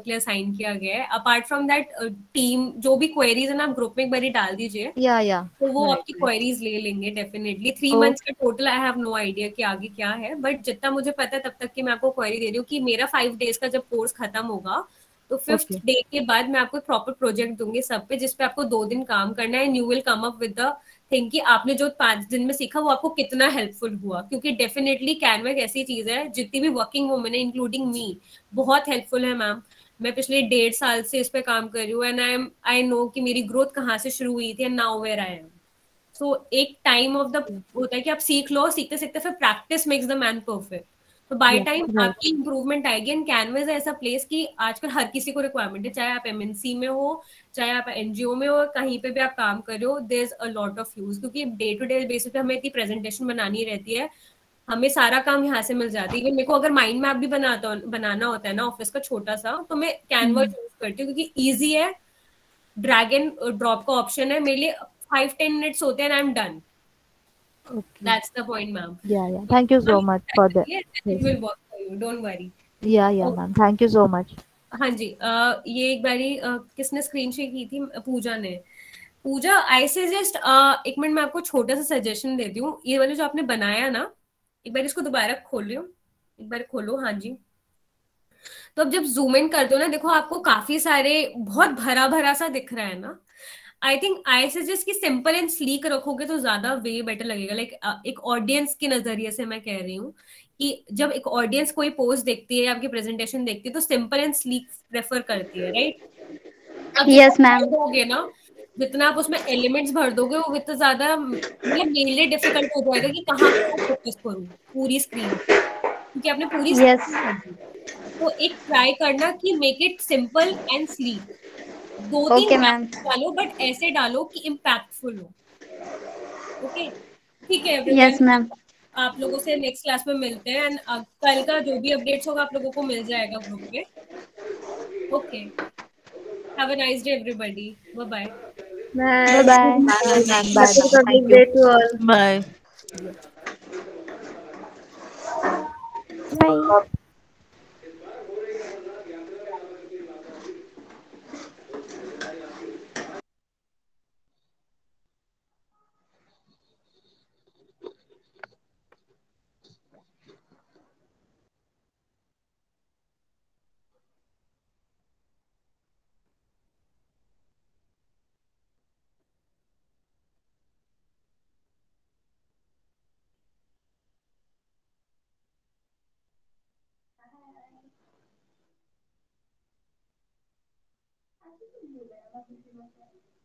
के लिए किया गया है। अपार्ट फ्रॉम दैट टीम जो भी क्वेरीज है ना आप ग्रुप में एक बार डाल दीजिए। या या। तो वो आपकी क्वेरीज ले लेंगे डेफिनेटली थ्री मंथ्स का total I have no idea कि आगे क्या है बट जितना मुझे पता है तब तक की मैं आपको क्वेरी दे रही हूँ कि मेरा फाइव डेज़ का जब कोर्स खत्म होगा तो फिफ्थ डे के बाद मैं आपको प्रॉपर प्रोजेक्ट दूँगी सब पे जिसपे आपको दो दिन काम करना है and you will come up with the think कि आपने जो पाँच दिन में सीखा, वो आपको कितना हेल्पफुल हुआ? क्योंकि डेफिनेटली कैनवा एक ऐसी चीज़ है, जितनी भी वर्किंग वुमेन है इंक्लूडिंग मी बहुत हेल्पफुल है मैम मैं पिछले डेढ़ साल से इस पे काम कर रही हूँ and I am I know कि मेरी ग्रोथ कहाँ से शुरू हुई थी and now where I am so एक टाइम ऑफ़ द होता है कि आप सीख लो सीखते सीखते फिर practice makes the man perfect तो बाय टाइम आपकी इंप्रूवमेंट आएगी एंड कैनवेज ऐसा प्लेस कि आजकल हर किसी को रिक्वायरमेंट है चाहे आप एमएनसी में हो चाहे आप एनजीओ में हो कहीं पे भी आप काम कर रहे हो there is a lot of use क्योंकि डे टू डे बेसिस पे हमें इतनी प्रेजेंटेशन बनानी रहती है। हमें सारा काम यहाँ से मिल जाती है। मेरे को अगर माइंड मैप भी बनाता बनाना होता है ना ऑफ़िस का छोटा सा तो मैं कैनवा यूज़ हम्म। करती हूँ क्योंकि ईजी है। ड्रैगन ड्रॉप का ऑप्शन है। मेरे लिए फाइव टेन मिनट्स होते हैं I am done okay. That's the point ma'am. Yeah yeah. Thank you so much for that yes. it will work for you. Don't worry. Yeah yeah ma'am. Thank you so much. हाँ जी आ, ये एक बारी आ, किसने स्क्रीन शेयर की थी? पूजा ने। पूजा आई सजेस्ट एक मिनट मैं आपको छोटा सा सजेशन देती हूँ। ये वाले जो आपने बनाया ना एक बार इसको दोबारा खोल लियो एक बार खोलो हाँ जी। तो अब जब जूम इन करते हो ना देखो आपको काफ़ी सारे बहुत भरा भरा सा दिख रहा है ना। आई थिंक आई सजेस्ट कि सिंपल एंड स्लीक रखोगे तो ज़्यादा वे बेटर लगेगा। लाइक like, एक ऑडियंस के नज़रिए से मैं कह रही हूँ कि जब एक ऑडियंस कोई पोस्ट देखती है आपकी प्रेजेंटेशन देखती है तो सिंपल एंड स्लीक प्रेफर करती है राइट यस मैम होगे ना जितना आप उसमें एलिमेंट्स भर दोगे वो इतना ज़्यादा मतलब मेनली डिफ़िकल्ट हो जाएगा कि कहाँ फोकस करूँ पूरी स्क्रीन क्योंकि आपने पूरी yes. तो एक ट्राई करना कि make it simple and sleek दो तीन okay, डालो बट ऐसे डालो कि इम्पैक्टफुल हो। ओके ठीक है यस मैम आप लोगों से नेक्स्ट क्लास में मिलते हैं एंड कल का जो भी अपडेट्स होगा आप लोगों को मिल जाएगा ग्रुप में okay have a nice day everybody bye bye bye bye bye bye 私もそうです。